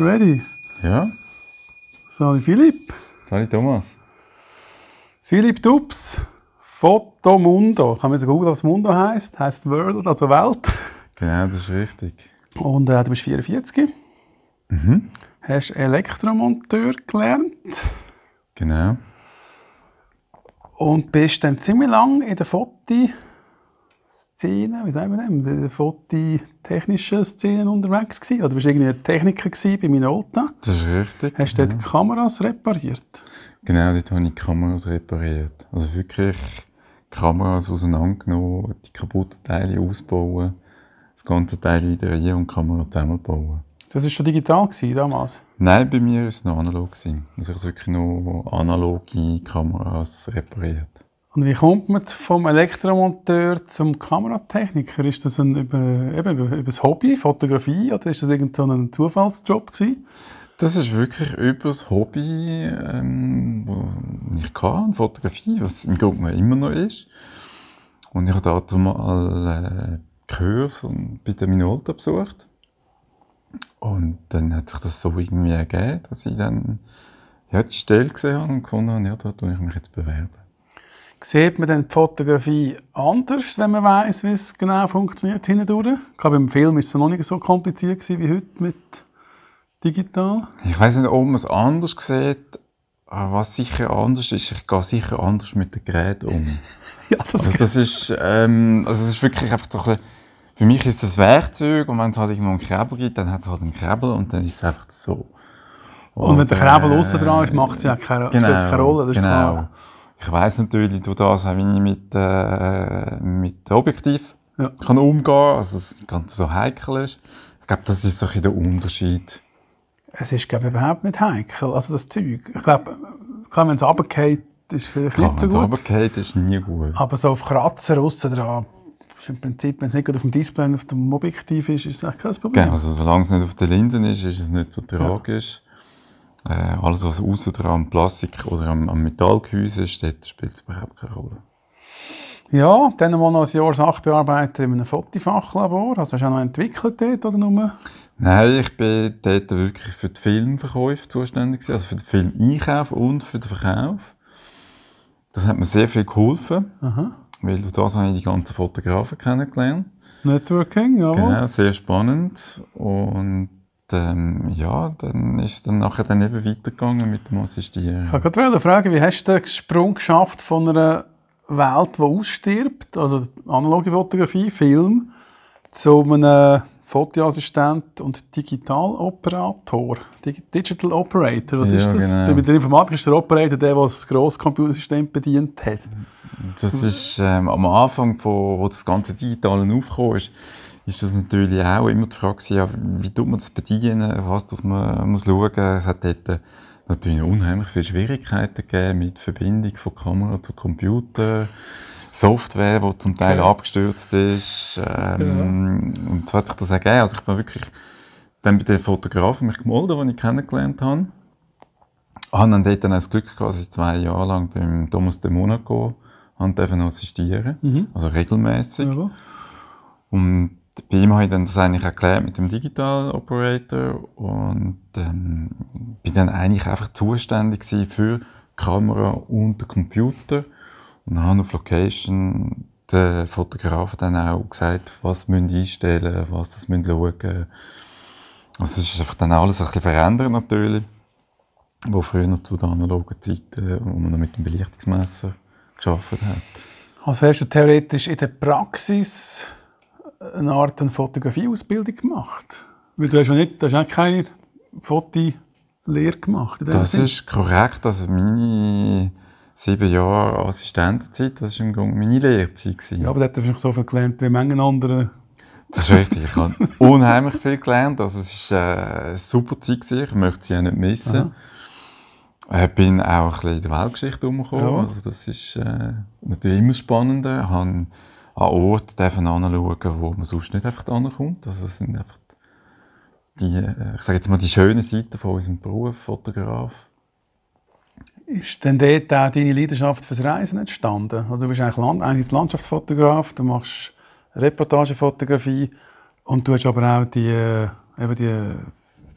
Ready? Ja, Sali Philipp. Sali Thomas. Philipp Dubs. Fotomundo. Kann man sagen, googeln, was Mundo heisst? Heißt World, also Welt. Genau, das ist richtig. Und äh, du bist 44. Mhm. Hast Elektromonteur gelernt. Genau. Und bist dann ziemlich lang in der Foti-Szene, wie sagen wir das, der Fototechnischen Szene unterwegs gewesen. Oder bist du irgendwie Techniker gewesen bei Minolta. Das ist richtig. Hast du dort Kameras repariert? Genau, dort habe ich die Kameras repariert. Also wirklich Kameras auseinandergenommen, die kaputten Teile ausbauen, das ganze Teil wieder rein und die Kamera zusammenbauen. Das war schon digital gewesen, damals. Nein, bei mir war es noch analog. gewesen. Also ich habe wirklich noch analoge Kameras repariert. Und wie kommt man vom Elektromonteur zum Kameratechniker? Ist das ein, über, eben, über, das Hobby, Fotografie, oder ist das irgend so ein Zufallsjob gewesen? Das ist wirklich über das Hobby, ähm, wo ich hatte, Fotografie, was im Grunde immer noch ist. Und ich habe dazu mal äh, Kurs und bei der Minolta besucht. Und dann hat sich das so irgendwie ergeben, dass ich dann ja, die Stelle gesehen habe und gefunden habe, ja, da tue ich mich jetzt bewerben. Sieht man dann die Fotografie anders, wenn man weiß, wie es genau funktioniert hindurch? Ich glaube, im Film ist es noch nicht so kompliziert wie heute mit digital. Ich weiß nicht, ob man es anders sieht, aber was sicher anders ist, ich gehe sicher anders mit dem Gerät um. Ja, das Also das ist, ähm, also es ist wirklich einfach so ein bisschen, für mich ist ein Werkzeug und wenn es halt irgendwo einen Krebel gibt, dann hat es halt einen Krebel und dann ist es einfach so. Und wenn der Krebel außen dran ist, macht es ja keine, genau, keine Rolle, das ist genau. klar. Ich weiss natürlich, du das, wie ich mit, äh, mit Objektiv Ja. kann umgehen, also dass das Ganze so heikel ist. Ich glaube, das ist so ein der Unterschied. Es ist, glaube ich, überhaupt nicht heikel, also das Zeug. Ich glaube, klar, wenn es runterfällt, ist es vielleicht Klar, nicht wenn es so gut. runterfällt, ist nie gut. Aber so auf Kratzer außen dran, ist im Prinzip, wenn es nicht gerade auf dem Display auf dem Objektiv ist, ist es eigentlich kein Problem. Genau, also solange es nicht auf den Linsen ist, ist es nicht so tragisch. Äh, alles, was außen dran am Plastik oder am, am Metallgehäuse steht, spielt überhaupt keine Rolle. Ja, dann mal noch ein Jahr Sachbearbeiter in einem Fotofachlabor. Also hast du auch noch entwickelt dort oder nur? Nein, ich bin dort wirklich für die Filmverkäufe zuständig, also für den Filmeinkauf und für den Verkauf. Das hat mir sehr viel geholfen, Aha. weil durch das habe ich die ganzen Fotografen kennengelernt. Networking, ja. Genau, sehr spannend. Und ähm, ja, dann ist es dann nachher dann eben weitergegangen mit dem Assistieren. Ich wollte gerade fragen, wie hast du den Sprung geschafft von einer Welt, die ausstirbt, also analoge Fotografie, Film, zu einem Fotoassistent und Digitaloperator, Dig- Digital Operator, was Ja, ist das? genau. Bei der Informatik ist der Operator der, der das Grosscomputersystem bedient hat. Das ist ähm, am Anfang, von, wo das ganze Digitale aufgekommen ist, ist das natürlich auch immer die Frage ja, wie tut man das bedienen, was das man muss schauen. Es hat dort äh, natürlich unheimlich viele Schwierigkeiten gegeben mit Verbindung von Kamera zu Computer, Software, die zum Teil Ja. abgestürzt ist. Ähm, Und so hat sich das ergeben. Also ich bin wirklich dann bei den Fotografen mich gemeldet, die ich kennengelernt habe. habe dann dort dann das Glück gehabt, dass ich zwei Jahre lang beim Thomas de Monaco haben dürfen assistieren, Mhm. also regelmäßig. Ja. Und bei ihm habe ich dann das eigentlich erklärt mit dem Digital Operator und ähm, bin dann eigentlich einfach zuständig für die Kamera und den Computer und habe auf Location den Fotografen dann auch gesagt, was sie einstellen müssen, was sie müssen schauen Also es ist einfach dann alles ein bisschen verändert natürlich, wo früher noch zu der analogen Zeit, äh, wo man noch mit dem Belichtungsmesser gearbeitet hat. Also hast du theoretisch in der Praxis eine Art eine Fotografieausbildung gemacht? Weil du hast ja nicht, du hast ja keine Fotolehre gemacht. Das Sinn. ist korrekt. Also meine sieben Jahre Assistentenzeit, das war im Grunde meine Lehrzeit. gewesen. Ja, aber da hat wahrscheinlich so viel gelernt wie manche andere. Das ist richtig. Ich habe unheimlich viel gelernt. Also es war äh, eine super Zeit. Gewesen. Ich möchte sie auch nicht missen. Ich bin auch ein bisschen in der Weltgeschichte umgekommen. Ja. Also das ist äh, natürlich immer spannender. Ich habe an Orten anschauen, wo man sonst nicht einfach ankommt. Also das sind einfach die, äh, ich sage jetzt mal, die schönen Seiten von unserem Beruf, Fotograf. Ist denn dort auch deine Leidenschaft fürs Reisen entstanden? Also du bist eigentlich Land einerseits Landschaftsfotograf, du machst Reportagefotografie und du hast aber auch die, äh, eben die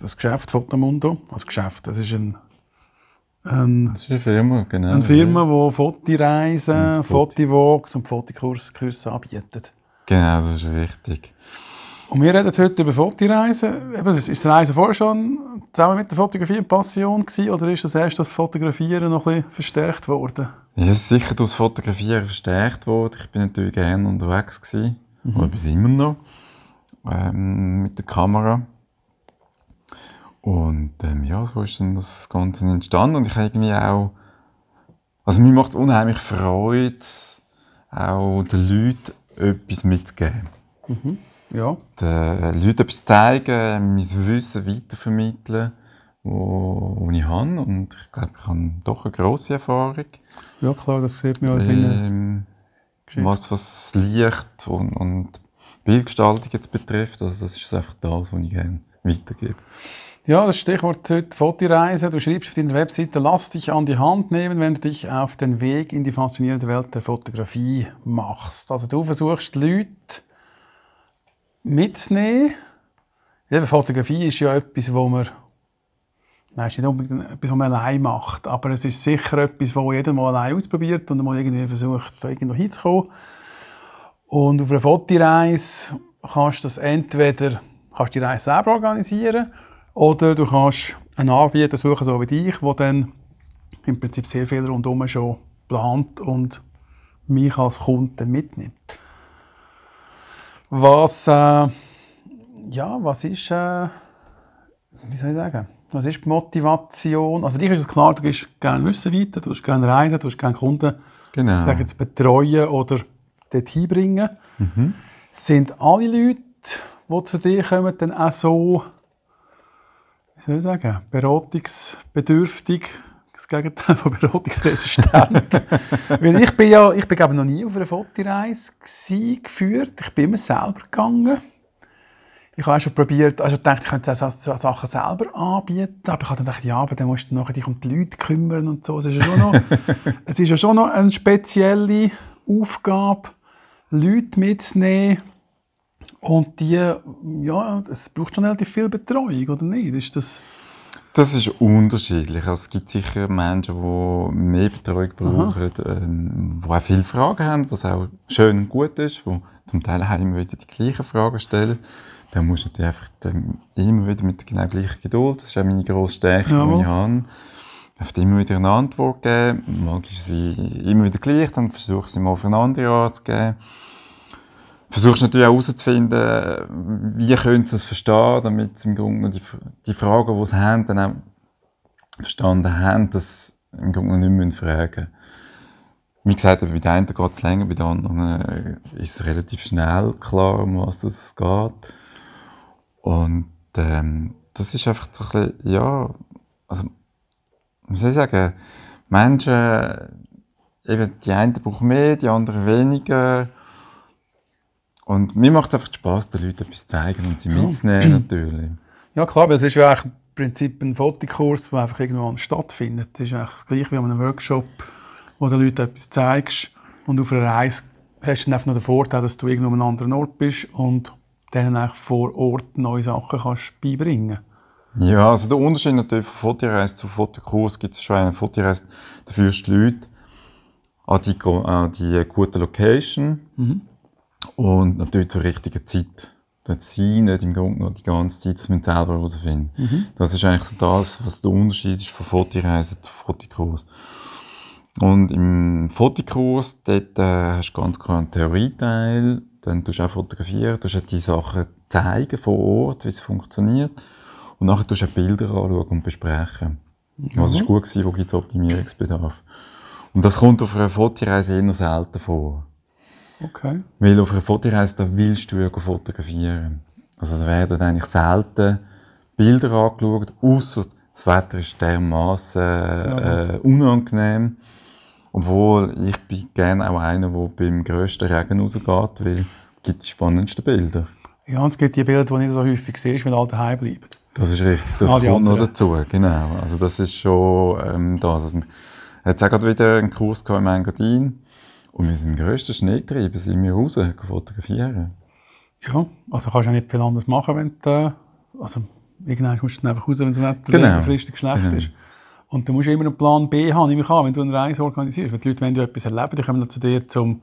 das Geschäft Fotomundo, also Geschäft, das ist ein, ein, Das ist eine Firma, genau. eine Firma, die Fotoreisen, Mhm, Foto- Fotovox und Fotokurse anbietet. Genau, das ist richtig. Und wir reden heute über Fotoreisen. Eben, ist ist das Reisen vorher schon zusammen mit der Fotografie eine Passion gewesen, oder ist das erst das Fotografieren noch ein bisschen verstärkt worden? Ja, es ist sicher durch das Fotografieren verstärkt worden. Ich bin natürlich gerne unterwegs gewesen. Oder bis immer noch. Ähm, mit der Kamera. Und ähm, ja, so ist dann das Ganze entstanden. Und ich habe irgendwie auch... Also mir macht es unheimlich Freude, auch den Leuten etwas mitzugeben. Ja. Den Leuten etwas zeigen, mein Wissen weitervermitteln, wo, wo ich habe. Und ich glaube, ich habe doch eine grosse Erfahrung. Ja, klar, das sieht man deinen Ähm, was, was Licht und, und Bildgestaltung jetzt betrifft, also das ist einfach das, was ich gerne weitergebe. Ja, das Stichwort heute Fotoreise. Du schreibst auf deiner Webseite, lass dich an die Hand nehmen, wenn du dich auf den Weg in die faszinierende Welt der Fotografie machst. Also du versuchst, Leute mitzunehmen. Ja, Fotografie ist ja etwas, wo man Nein, ist nicht unbedingt etwas, was man allein macht, aber es ist sicher etwas, was jeder mal allein ausprobiert und mal irgendwie versucht, da irgendwo hinzukommen. Und auf einer Fotoreise kannst du das entweder kannst die Reise selber organisieren oder du kannst einen Anbieter suchen, so wie dich, der dann im Prinzip sehr viel rundherum schon plant und mich als Kunden mitnimmt. Was, äh, ja, was ist, äh, wie soll ich sagen, was ist die Motivation? Also für dich ist es klar, du gehst gerne Wissen weiter, du willst gerne reisen, du willst gerne Kunden Genau. ich sage jetzt, betreuen oder dorthin bringen. Sind alle Leute, die zu dir kommen, dann auch so, soll ich sagen, beratungsbedürftig, das Gegenteil von beratungsresistent. Weil ich bin ja, ich bin glaube noch nie auf einer Fotoreise gewesen, geführt. Ich bin immer selber gegangen. Ich habe auch schon probiert, also gedacht, ich könnte so Sachen selber anbieten, aber ich habe dann gedacht, ja, aber dann musst du nachher dich um die Leute kümmern und so. Es ist ja schon noch, es ist ja schon noch eine spezielle Aufgabe, Leute mitzunehmen und die, ja, es braucht schon relativ viel Betreuung, oder nicht? Ist das, Das ist unterschiedlich. Also es gibt sicher Menschen, die mehr Betreuung brauchen, ähm, die auch viele Fragen haben, was auch schön und gut ist, die zum Teil auch immer wieder die gleichen Fragen stellen. Da musst du natürlich einfach immer wieder mit der genau gleichen Geduld, das ist auch meine grosse Stärke, Jawohl. die ich habe, einfach immer wieder eine Antwort geben. Manchmal ist sie immer wieder gleich, dann versuche ich sie mal auf eine andere Art zu geben. Versuchst natürlich auch herauszufinden, wie können sie es verstehen, damit sie im Grunde die, die Fragen, die sie haben, dann auch verstanden haben, dass sie im Grunde nicht mehr fragen Wie gesagt, bei den einen geht es länger, bei den anderen äh, ist es relativ schnell klar, um was es geht. Und ähm, das ist einfach so ein bisschen, ja, also, wie soll ich sagen, Menschen, eben die einen brauchen mehr, die anderen weniger. Und mir macht es einfach Spaß, den Leuten etwas zu zeigen und sie mitzunehmen natürlich. ja klar, weil es ist ja eigentlich im Prinzip ein Fotokurs, der einfach irgendwo stattfindet. Es ist eigentlich das gleiche wie an einem Workshop, wo du den Leuten etwas zeigst und auf einer Reise hast du dann einfach noch den Vorteil, dass du irgendwo an einem anderen Ort bist und denen eigentlich vor Ort neue Sachen kannst beibringen Ja, also der Unterschied natürlich von Fotoreise zu Fotokurs gibt es schon einen Fotoreise, da führst du die Leute an die, an die gute Location und natürlich zur richtigen Zeit. Dort sie nicht im Grunde noch die ganze Zeit, das müssen sie selber herausfinden. Das ist eigentlich so das, was der Unterschied ist von Fotoreise zu Fotokurs. Und im Fotokurs, dort äh, hast du ganz klar einen Theorieteil, dann tust du auch fotografieren, tust auch die Sachen zeigen vor Ort, wie es funktioniert. Und nachher tust du auch Bilder anschauen und besprechen. Was ist gut gewesen, wo gibt es Optimierungsbedarf. Und das kommt auf einer Fotoreise eher selten vor. Okay. Weil auf einer Fotoreise, da willst du ja fotografieren. Also da werden eigentlich selten Bilder angeschaut, außer das Wetter ist dermaßen äh, unangenehm. Obwohl, ich bin gerne auch einer, der beim grössten Regen rausgeht, weil es gibt die spannendsten Bilder. Ja, und es gibt die Bilder, die nicht so häufig siehst, weil alle daheim bleiben. Das ist richtig, das Ah, kommt noch anderen. dazu, genau. Also das ist schon ähm, das. Also, jetzt auch gerade wieder einen Kurs im Engadin und wir sind im grössten Schneetreiben, sind wir raus fotografieren. Ja, also kannst du ja nicht viel anderes machen, wenn du, äh, also irgendwann kommst du dann einfach raus, wenn es nicht Genau. befristet schlecht Genau. ist. Und du musst immer einen Plan B haben, nehme ich an, wenn du eine Reise organisierst. Weil die Leute, wenn du etwas erleben, die kommen dann zu dir zum,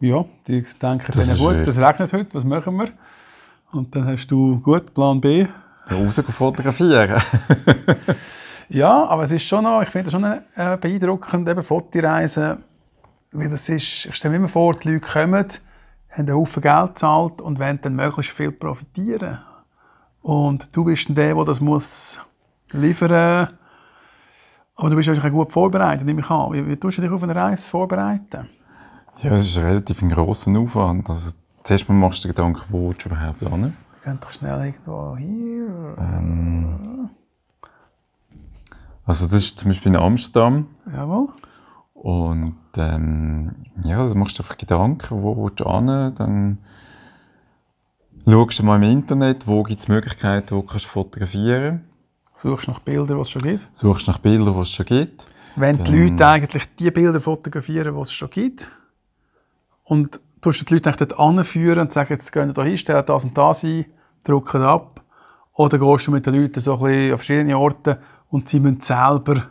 ja, die denken Das ist gut, richtig. das regnet heute, was machen wir? Und dann hast du, gut, Plan B. Ja, raus fotografieren. Ja, aber es ist schon noch, ich finde das schon äh, beeindruckend, eben Fotoreisen, wie das ist. Ich stelle mir immer vor, die Leute kommen, haben einen Haufen Geld gezahlt und wollen dann möglichst viel profitieren. Und du bist dann der, der das muss liefern aber du bist wahrscheinlich gut vorbereitet, nehme ich an. Wie, wie tust du dich auf eine Reise vorbereiten? Ja, es ist relativ ein grosser Aufwand. Also, zuerst mal machst du dir Gedanken, wo du überhaupt hin? Wir gehen doch schnell irgendwo hier. Ähm, also das ist zum Beispiel in Amsterdam. Jawohl. Und ähm, ja, da machst du einfach Gedanken, wo willst du hin? Dann schaust du mal im Internet, wo gibt es Möglichkeiten, wo du kannst fotografieren Suchst nach Bildern, die es schon gibt. Suchst nach Bildern, die es schon gibt. Wenn die Dann- Leute eigentlich die Bilder fotografieren, die es schon gibt, und tust du die Leute dort anführen und sagen, jetzt gehen wir da hin, stellen das und das ein, drücken ab, oder gehst du mit den Leuten so ein bisschen an verschiedene Orte und sie müssen selber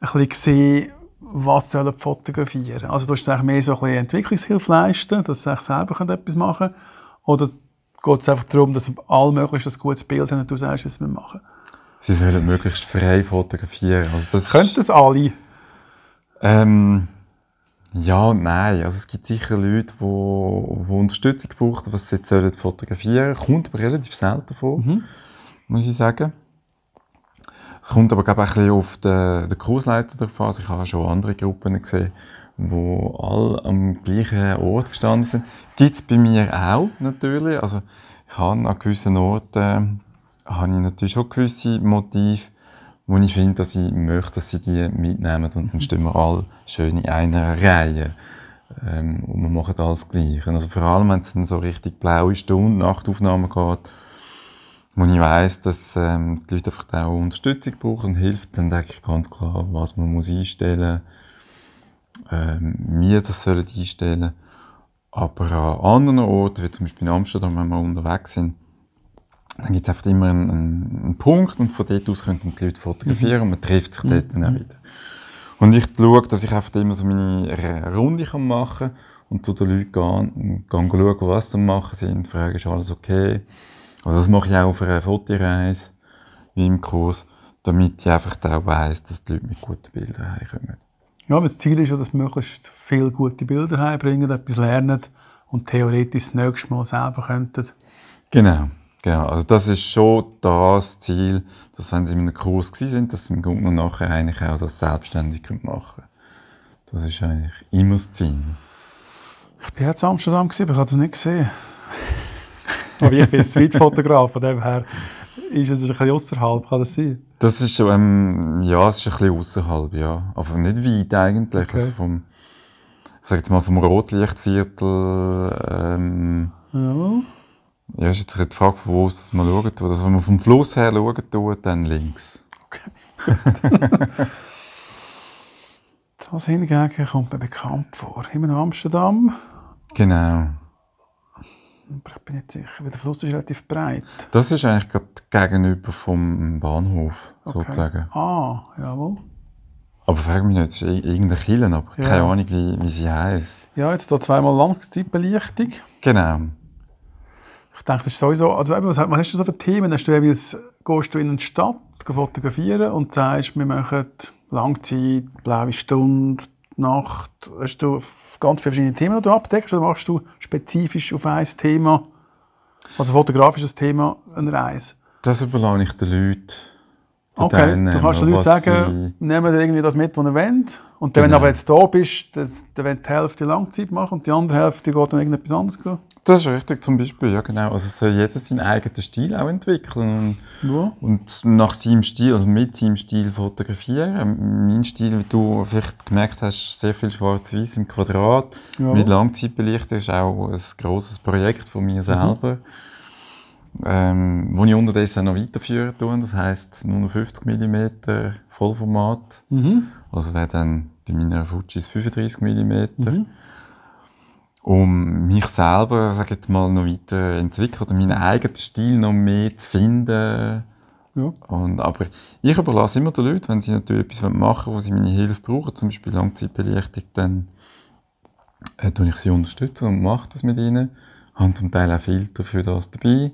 ein bisschen sehen, was sie sollen fotografieren Also du eigentlich mehr so ein bisschen Entwicklungshilfe leisten, dass sie selber etwas machen können, oder geht es einfach darum, dass alle möglichst ein gutes Bild haben und du sagst, was wir machen? Sie sollen möglichst frei fotografieren. Also das Können das alle? Ähm, ja und nein. Also es gibt sicher Leute, die, Unterstützung brauchen, was sie jetzt fotografieren sollen. Kommt aber relativ selten vor, muss ich sagen. Es kommt aber glaube ich, ein bisschen auf den, den Kursleiter drauf an. Also ich habe schon andere Gruppen gesehen, wo alle am gleichen Ort gestanden sind. Gibt es bei mir auch natürlich. Also ich habe an gewissen Orten habe ich natürlich schon gewisse Motive, wo ich finde, dass ich möchte, dass sie die mitnehmen und dann stehen wir alle schön in einer Reihe. Ähm, und wir machen alles Gleiche. Also vor allem, wenn es dann so richtig blaue Stunden, Nachtaufnahmen geht, wo ich weiss, dass ähm, die Leute einfach auch Unterstützung brauchen und hilft, dann denke ich ganz klar, was man muss einstellen muss, ähm, wir das sollen einstellen. Aber an anderen Orten, wie zum Beispiel in Amsterdam, wenn wir unterwegs sind, dann gibt es einfach immer einen, einen, Punkt und von dort aus können die Leute fotografieren und man trifft sich dort dann auch wieder. Und ich schaue, dass ich einfach immer so meine Runde kann machen kann und zu den Leuten gehe, gehe schauen, was sie machen sind, frage, ist alles okay. Also das mache ich auch auf einer Fotoreise, wie im Kurs, damit ich einfach auch weiss, dass die Leute mit guten Bildern heimkommen. Ja, aber das Ziel ist ja, dass möglichst viele gute Bilder heimbringen, etwas lernen und theoretisch das nächste Mal selber könnten. Genau, genau. Also das ist schon das Ziel, dass wenn sie in einem Kurs sind, dass sie im Grunde nachher eigentlich auch das selbstständig machen können. Das ist eigentlich immer das Ziel. Ich bin jetzt in Amsterdam, aber ich habe das nicht gesehen. aber ich bin Streetfotograf, von dem her ist es wahrscheinlich außerhalb, kann das sein? Das ist ähm, ja, es ist ein bisschen außerhalb, ja, aber nicht weit eigentlich. Okay. Also vom, ich sag jetzt mal vom Rotlichtviertel. Ähm, Ja. ja, ist jetzt die Frage, von wo aus das man schauen tut. Also wenn man vom Fluss her schauen tut, dann links. Das hingegen kommt mir bekannt vor. Immer noch Amsterdam, Genau. Aber ich bin nicht sicher, weil der Fluss ist relativ breit. Das ist eigentlich gerade gegenüber vom Bahnhof Okay. sozusagen. Ah, jawohl. Aber frag mich nicht, es ist ir- irgendeine Kille, aber Ja. keine Ahnung, wie, wie sie heisst. Ja, jetzt hier zweimal Langzeitbelichtung. Genau. Ich denke, das ist sowieso, also eben, was, was hast du so für Themen? Hast du jeweils, gehst du in eine Stadt fotografieren und sagst, wir machen Langzeit, blaue Stunde, Nacht. Hast du ganz viele verschiedene Themen, die du abdeckst oder machst du spezifisch auf ein Thema, also fotografisches Thema, eine Reise? Das überlasse ich den Leuten. Okay, du kannst den Leuten sagen, nehmen dir irgendwie das mit, was ihr wollt. Und dann, wenn du Genau. aber jetzt da bist, das, dann wollen die Hälfte Langzeit machen und die andere Hälfte geht dann irgendetwas anderes gehen. Das ist richtig, zum Beispiel, ja genau. Also soll jeder seinen eigenen Stil auch entwickeln Ja. und nach seinem Stil, also mit seinem Stil fotografieren. Mein Stil, wie du vielleicht gemerkt hast, sehr viel schwarz-weiß im Quadrat. Ja. Mit Langzeitbelichtung ist auch ein grosses Projekt von Mhm. mir selber. Ähm, wo ich unterdessen noch weiterführen tue. Das heisst 50 mm Vollformat. Mhm. Also wäre dann bei meiner Fujis 35 mm. Mhm. um mich selber, sag ich jetzt mal, noch weiter entwickeln oder meinen eigenen Stil noch mehr zu finden. Ja. Und, aber ich überlasse immer den Leuten, wenn sie natürlich etwas machen wo sie meine Hilfe brauchen, zum Beispiel Langzeitbelichtung, dann äh, tue ich sie unterstützen und mache das mit ihnen. Habe zum Teil auch Filter für das dabei.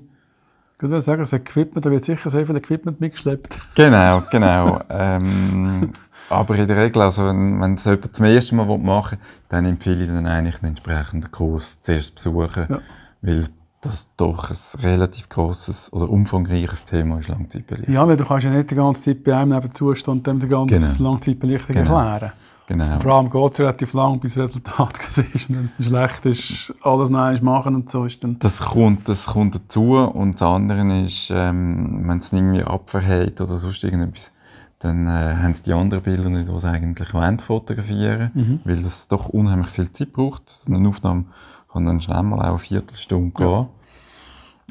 Ich würde sagen, das Equipment, da wird sicher sehr viel Equipment mitgeschleppt. Genau, genau. ähm, aber in der Regel, also wenn, wenn das jemand zum ersten Mal machen will, dann empfehle ich dann eigentlich einen entsprechenden Kurs zuerst besuchen, Ja. weil das doch ein relativ grosses oder umfangreiches Thema ist, Langzeitbelichtung. Ja, weil du kannst ja nicht die ganze Zeit bei einem nebenzu stehen und dem die ganze Genau. Langzeitbelichtung Genau. erklären. Genau. Vor allem geht es relativ lang, bis das Resultat gesehen ist. Wenn es schlecht ist, alles einmal machen und so ist dann... Das kommt, das kommt dazu und das andere ist, ähm, wenn es irgendwie Abwehr hat oder sonst irgendetwas, dann äh, haben sie die anderen Bilder nicht, die sie eigentlich wollen, fotografieren Mhm. weil das doch unheimlich viel Zeit braucht. Eine Aufnahme kann dann schnell mal auch eine Viertelstunde Ja. gehen.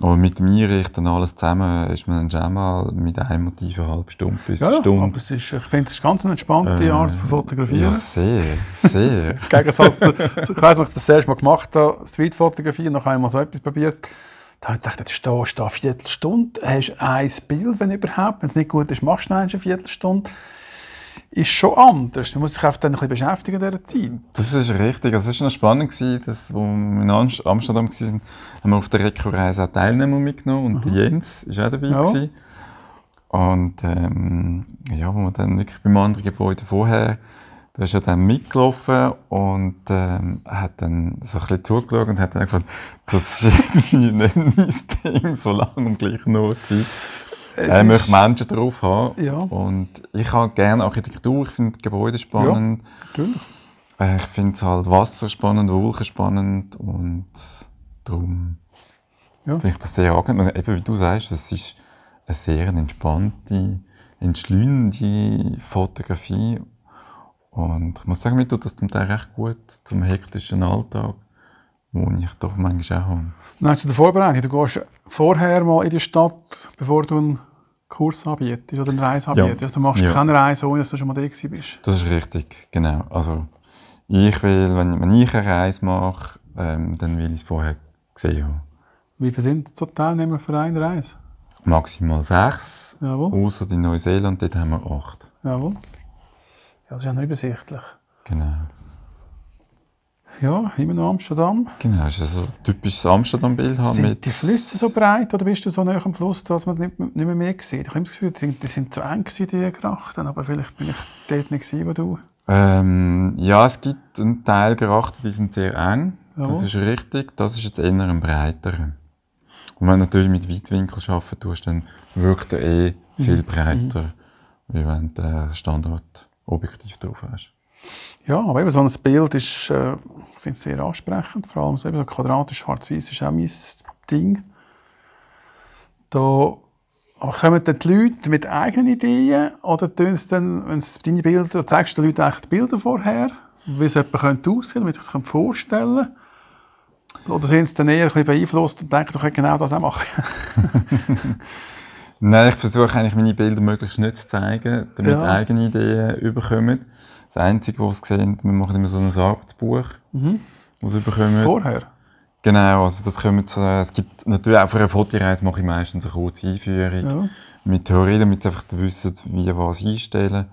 Aber mit dem Einrichten alles zusammen ist man dann schon mal mit einem Motiv eine halbe Stunde bis Ja, Stunde. aber es ist, ich finde, es ist ganz eine entspannte Äh, Art von Fotografieren. Ja, sehr, sehr. Gegensatz ich weiss noch, als ich das erste Mal gemacht habe, Streetfotografie, noch einmal so etwas probiert, da habe ich gedacht, jetzt stehst du eine Viertelstunde, hast ein Bild, wenn überhaupt, wenn es nicht gut ist, machst du eine Viertelstunde. Ist schon anders. Man muss sich einfach dann ein bisschen beschäftigen in dieser Zeit. Das ist richtig. Also es war noch spannend, gewesen, dass, als wir in Amst- Amsterdam waren, haben wir auf der Rekordreise auch Teilnehmer mitgenommen und der Jens war auch dabei. Ja. Gewesen. Und ähm, ja, wo wir dann wirklich beim anderen Gebäude vorher, da ist er dann mitgelaufen und ähm, hat dann so ein bisschen zugeschaut und hat dann gefragt, das ist irgendwie nicht mein Ding, so lange am gleichen Ort zu sein. Er ist- möchte Menschen drauf haben. Ja. Und ich habe gerne Architektur, ich finde Gebäude spannend. Natürlich. Äh, Ich finde halt Wasser spannend, Wolken spannend und darum Ja. finde ich das sehr angenehm. Eben wie du sagst, es ist eine sehr entspannte, entschleunende Fotografie und ich muss sagen, mir tut das zum Teil recht gut zum hektischen Alltag, den ich doch manchmal auch habe. Dann zu der Vorbereitung. Du gehst vorher mal in die Stadt, bevor du einen Kurs anbietest oder eine Reise Ja. anbietest. Also du machst Ja. keine Reise, ohne dass du schon mal da bist. Das ist richtig, genau. Also ich will, wenn, wenn ich eine Reise mache, ähm, dann will ich es vorher gesehen haben. Wie viele sind so Teilnehmer für eine Reise? Maximal sechs, Jawohl. außer in Neuseeland, dort haben wir acht. Jawohl. Ja, das ist ja noch übersichtlich. Genau. Ja, immer noch Amsterdam. Genau, das ist so ein typisches Amsterdam-Bild haben Sind die Flüsse so breit oder bist du so nah am Fluss, dass man nicht, nicht mehr mehr sieht? Ich habe das Gefühl, die sind, zu eng gewesen, die Grachten, aber vielleicht bin ich dort nicht gewesen, wo du... Ähm, ja, es gibt einen Teil Grachten, die sind sehr eng. Das Jawohl. ist richtig. Das ist jetzt eher ein breiterer. Und wenn du natürlich mit Weitwinkel arbeiten tust, dann wirkt er eh Mhm. viel breiter, wie wenn du ein Standardobjektiv drauf hast. Ja, aber eben so ein Bild ist, äh, ich finde es sehr ansprechend. Vor allem so eben so quadratisch schwarz-weiß ist auch mein Ding. Da aber kommen dann die Leute mit eigenen Ideen oder tun sie dann, wenn sie deine Bilder, zeigst du den Leuten eigentlich die Bilder vorher, wie es jemand könnte aussehen, damit sie sich das vorstellen können? Oder sind sie dann eher ein bisschen beeinflusst und denken, ich könnte genau das auch machen? Nein, ich versuche eigentlich meine Bilder möglichst nicht zu zeigen, damit Ja. eigene Ideen überkommen. Das Einzige, was sie sehen, wir machen immer so ein Arbeitsbuch, Mhm. das sie überkommen. Vorher? Genau, also das kommen so, es gibt natürlich auch für eine Fotoreise mache ich meistens eine kurze Einführung Ja. mit Theorie, damit sie einfach wissen, wie was einstellen.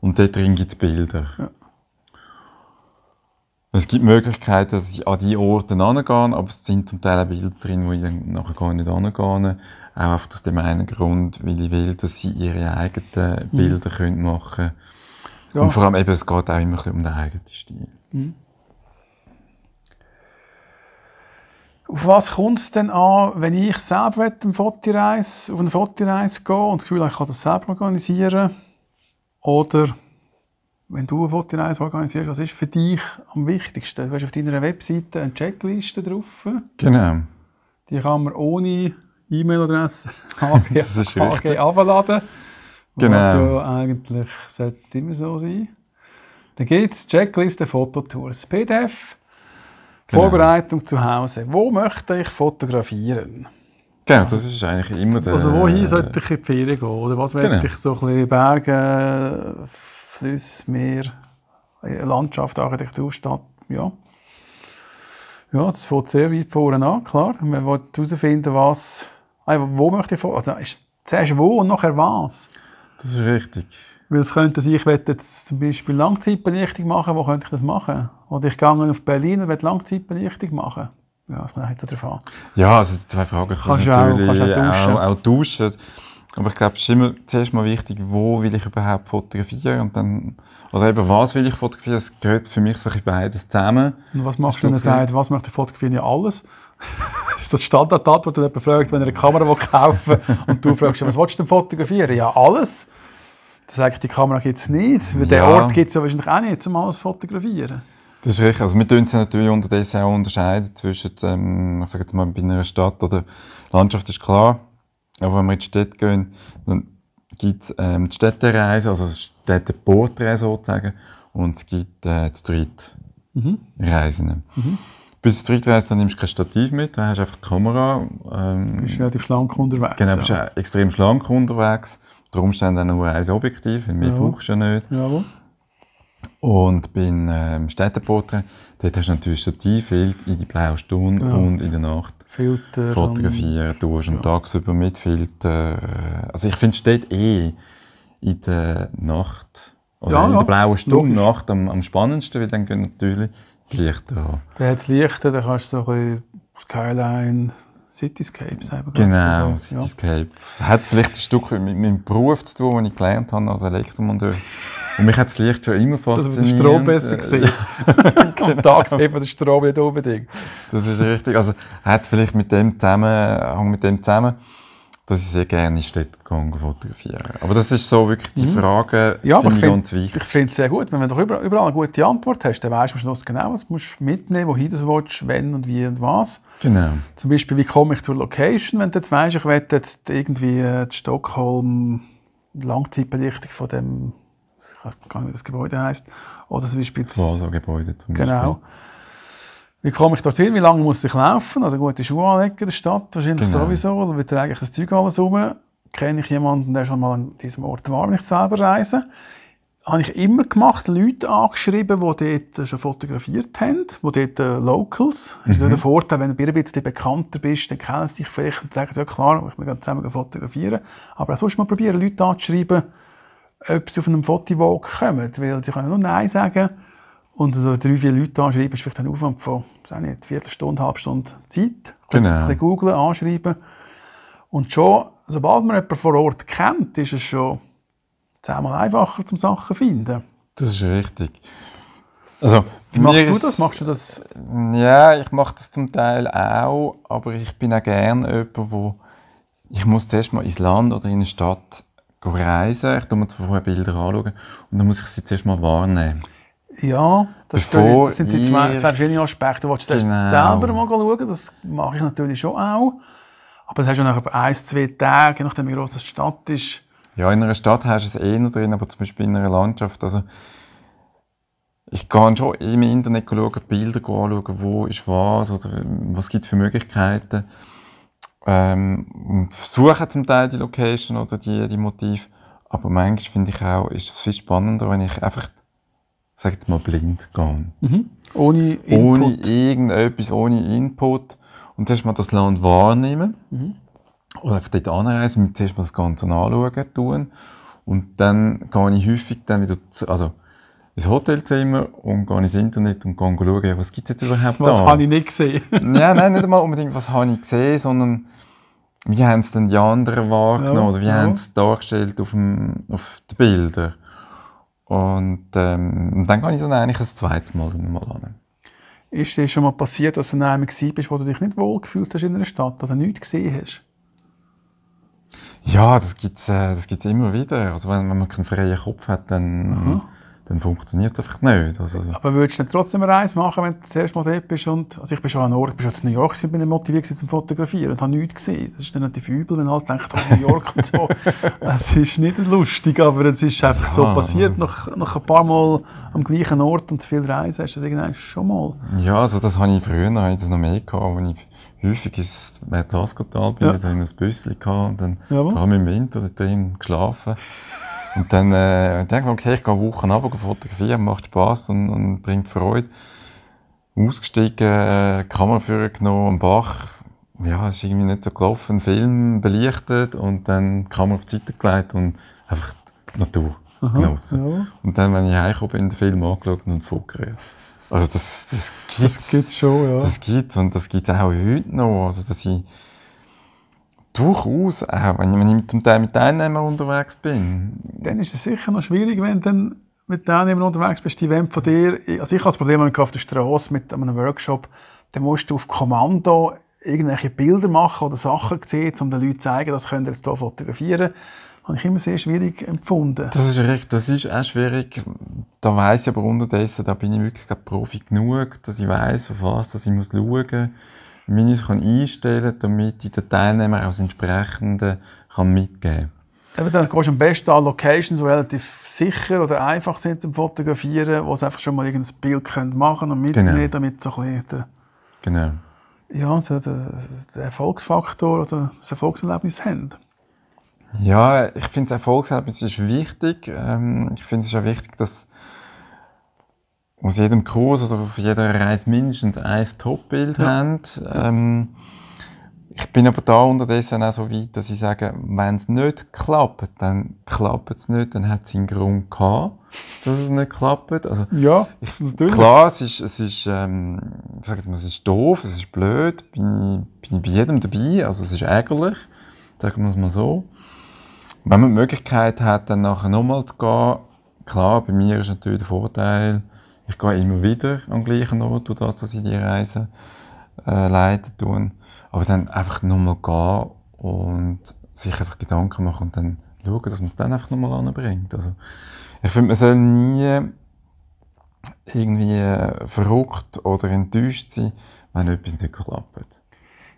Und dort drin gibt es Bilder. Ja. Es gibt Möglichkeiten, dass sie an diese Orte hingehen, aber es sind zum Teil auch Bilder drin, wo ich dann nachher gar nicht hingehen Auch aus dem einen Grund, weil ich will, dass sie ihre eigenen Bilder können machen können. Ja. Und vor allem eben, es geht auch immer ein um den eigenen Stil. Auf was kommt es denn an, wenn ich selber auf eine Fotoreise, auf eine Fotoreise gehe und das Gefühl habe, ich kann das selber organisieren? Oder wenn du eine Fotoreise organisierst, was ist für dich am wichtigsten? Du hast auf deiner Webseite eine Checkliste drauf. Genau. Die kann man ohne E-Mail-Adresse HG, Das ist HG richtig. Genau. Was ja eigentlich sollte immer so sein. Dann gibt es Checkliste Fototours. PDF. Genau. Vorbereitung zu Hause. Wo möchte ich fotografieren? Genau, das ist eigentlich immer der... Also wohin sollte ich in die Ferien gehen? Oder was Genau. möchte ich so ein bisschen Berge, Flüsse, Meer, Landschaft, Architektur, Stadt? Ja. Ja, das fängt sehr weit vorne an, klar. Man will herausfinden, was, ah, wo möchte ich also zuerst wo und nachher was. Das ist richtig. Weil es könnte sein, ich möchte jetzt zum Beispiel Langzeitbelichtung machen, wo könnte ich das machen? Oder ich gehe auf Berlin und will Langzeitbelichtung machen. Ja, das kommt jetzt so drauf an. Ja, also die zwei Fragen kannst, Kannst du du auch- natürlich kannst auch auch, tauschen. Aber ich glaube, es ist immer zuerst mal wichtig, wo will ich überhaupt fotografieren und dann, oder eben, was will ich fotografieren, das gehört für mich so ein bisschen beides zusammen. Und was machst du, wenn er sagt, was möchte ich fotografieren? Ja, alles. Das ist so die Standardantwort, wenn jemand fragt, wenn er eine Kamera kaufen will und du fragst, was willst du denn fotografieren? Ja, alles. Dann sage ich, die Kamera gibt es nicht. Weil den Ja. Ort gibt es ja wahrscheinlich auch nicht, um alles zu fotografieren. Das ist richtig. Also wir tun sie natürlich unterdessen auch unterscheiden zwischen, ähm, ich sage jetzt mal, bei einer Stadt oder Landschaft ist klar. Aber wenn wir in die Städte gehen, dann gibt es ähm, die Städtereise, also Städteporträt sozusagen, und es gibt äh, die Streetreisen. Bei der Streetreise dann nimmst du kein Stativ mit, dann hast du einfach die Kamera. Du Ähm, bist relativ schlank unterwegs. genau, bist ja. extrem schlank unterwegs. Unter Umständen auch nur ein Objektiv, weil mehr Ja. brauchst du ja nicht. Jawohl. Und beim ähm, Städteporträt, dort hast du natürlich Stativbild in die blaue Stunde Genau. und in der Nacht Filter. fotografieren durch und tagsüber mit Filter. äh, Also ich finde, es steht eh in der Nacht oder Ja, in ja, der blauen Stunde. Nacht am, am spannendsten, weil dann gehen natürlich die Lichter an. Dann hat es Lichter, dann kannst du so ein Skyline, Cityscape selber. Genau, so, ja. Cityscape. Hat vielleicht ein Stück mit meinem Beruf zu tun, den ich gelernt habe als Elektromonteur. Und mich hat das Licht schon immer Dass man fasziniert. den Strom besser sieht. Am Tag sieht man den Strom nicht unbedingt. Das ist richtig. Also hat vielleicht mit dem zusammen, hängt mit dem zusammen, dass ich sehr gerne in Städte gehe fotografieren. Aber das ist so wirklich die Frage, Mhm. Ja, finde ich ganz wichtig. ich finde es sehr gut. Wenn du doch überall, überall eine gute Antwort hast, dann weißt du genau, was du musst mitnehmen wohin du willst, wenn und wie und was. Genau. Zum Beispiel, wie komme ich zur Location, wenn du jetzt weißt, ich will jetzt irgendwie äh, die Stockholm Langzeitbelichtung von dem, ich weiß gar nicht, wie das Gebäude heißt, oder zum Beispiel Das Vasa-Gebäude zum Genau. Wie komme ich dorthin? Wie lange muss ich laufen? Also gute Schuhe anlegen in der Stadt wahrscheinlich Genau. sowieso. Oder wie trage ich das Zeug alles um? Kenne ich jemanden, der schon mal an diesem Ort war, wenn ich selber reise? Habe ich immer gemacht, Leute angeschrieben, die dort schon fotografiert haben, die dort äh, Locals. Das ist Mhm. nur der Vorteil, wenn du ein bisschen bekannter bist, dann kennen sie dich vielleicht und sagen, ja klar, ich will zusammen fotografieren. Aber auch sonst mal probieren, Leute anzuschreiben, ob sie auf einem Fotowalk kommen, weil sie können nur Nein sagen. Und so drei, vier Leute anschreiben, ist vielleicht ein Aufwand von, auch nicht, eine Viertelstunde, eine halbe Stunde Zeit. Genau. Ein bisschen googlen, anschreiben. Und schon, sobald man jemanden vor Ort kennt, ist es schon zehnmal einfacher, zum Sachen zu finden. Das ist richtig. Also, machst du das? Machst du das? Ja, ich mache das zum Teil auch, aber ich bin auch gerne jemand, wo ich muss zuerst mal ins Land oder in eine Stadt reisen. Ich tue mir vorher Bilder anschauen und dann muss ich sie zuerst mal wahrnehmen. Ja, das, Bevor sind die zwei, zwei verschiedene Aspekte. Du willst zuerst Genau. selber mal schauen, das mache ich natürlich schon auch. Aber das hast du nach ein, zwei Tagen, je nachdem wie groß die Stadt ist. Ja, in einer Stadt hast du es eh noch drin, aber zum Beispiel in einer Landschaft, also ich gehe schon im Internet schauen, Bilder anschauen, wo ist was oder was gibt es für Möglichkeiten. Ähm, und versuche zum Teil die Location oder die, die Motive, aber manchmal finde ich auch, ist es viel spannender, wenn ich einfach, sag jetzt mal, blind gehe. Ohne Input. Ohne irgendetwas, ohne Input. Und zuerst mal das Land wahrnehmen. Oder einfach dort anreisen, mir zuerst mal das Ganze anschauen tun. Und dann gehe ich häufig dann wieder zu, also ins Hotelzimmer und gehe ins Internet und gehe schauen, was gibt es jetzt überhaupt Was da. habe ich nicht gesehen? ja, nein, nicht einmal unbedingt, was habe ich gesehen, sondern wie haben es denn die anderen wahrgenommen Ja, oder wie ja. haben sie es dargestellt auf, dem, auf den Bildern. Und, ähm, dann gehe ich dann eigentlich ein zweites Mal dann mal an. Ist dir schon mal passiert, dass du in einem bist, wo du dich nicht wohl gefühlt hast in einer Stadt oder nichts gesehen hast? Ja, das gibt es äh, das gibt's immer wieder. Also wenn, wenn man keinen freien Kopf hat, dann, dann funktioniert es einfach nicht. Also, Aber würdest du trotzdem eine Reise machen, wenn du das erste Mal dort bist? Und, also ich bin schon an Ort, ich bin schon in New York gewesen, bin ich motiviert zum Fotografieren und habe nichts gesehen. Das ist dann relativ übel, wenn du halt denkst, oh, New York und so. Es ist nicht lustig, aber es ist einfach so Ja. passiert. Nach, nach ein paar Mal am gleichen Ort und zu viel Reisen hast du das irgendwann schon mal. ja, also das habe ich früher habe ich das noch mehr gehabt, als ich häufig ins Merzaskertal bin, Ja. da in ein Büsschen gehabt und dann Jawohl. vor allem im Winter da drin geschlafen. Und dann äh, denke ich, okay, ich gehe Wochen runter, fotografieren, macht Spass und, und bringt Freude. ausgestiegen, äh, Kamera genommen, am Bach. Ja, es ist irgendwie nicht so gelaufen. Film belichtet und dann die Kamera auf die Seite gelegt und einfach die Natur Aha, genossen. ja. Und dann, wenn ich heimgekommen bin, den Film angeschaut und fokussiert. Also das, das gibt's. Das gibt es schon, ja. Das gibt's und das gibt es auch heute noch. Also, dass ich durchaus, auch wenn ich, wenn ich zum Teil mit Teilnehmern unterwegs bin, Dann ist es sicher noch schwierig, wenn du dann mit Teilnehmern unterwegs bist, die wollen von dir, also ich habe das Problem auf der Straße mit einem Workshop, dann musst du auf Kommando irgendwelche Bilder machen oder Sachen sehen, um den Leuten zu zeigen, das könnt ihr jetzt hier fotografieren. Habe ich immer sehr schwierig empfunden. das ist richtig, das ist auch schwierig. Da weiss ich aber unterdessen, da bin ich wirklich Profi genug, dass ich weiss, auf was dass ich muss schauen muss, es kann einstellen kann, damit ich den Teilnehmern auch das Entsprechende kann mitgeben Eben, dann gehst du am besten an Locations, die relativ sicher oder einfach sind zum Fotografieren, wo sie einfach schon mal irgendein Bild können machen und mitnehmen, Genau. damit so ein bisschen Genau. ja, der, der, Erfolgsfaktor oder das Erfolgserlebnis haben. Ja, ich finde, das Erfolgserlebnis ist wichtig. Ähm, ich finde, es auch wichtig, dass aus jedem Kurs oder auf jeder Reise mindestens ein Top-Bild Ja. haben. Ähm, ich bin aber da unterdessen auch so weit, dass ich sage, wenn es nicht klappt, dann klappt es nicht, dann hat es einen Grund gehabt, dass es nicht klappt. Also, Ja, natürlich. Klar, es ist, es ist, ähm, ich jetzt mal, es ist doof, es ist blöd, bin ich, bin ich bei jedem dabei, also es ist ärgerlich, sagen wir es mal so. Wenn man die Möglichkeit hat, dann nachher nochmal zu gehen, klar, bei mir ist natürlich der Vorteil, ich gehe immer wieder am gleichen Ort, durch das, dass ich die Reise äh, leiten tun. Aber dann einfach nochmal gehen und sich einfach Gedanken machen und dann schauen, dass man es dann einfach nochmal anbringt. Also, ich finde, man soll nie irgendwie äh, verrückt oder enttäuscht sein, wenn etwas nicht klappt.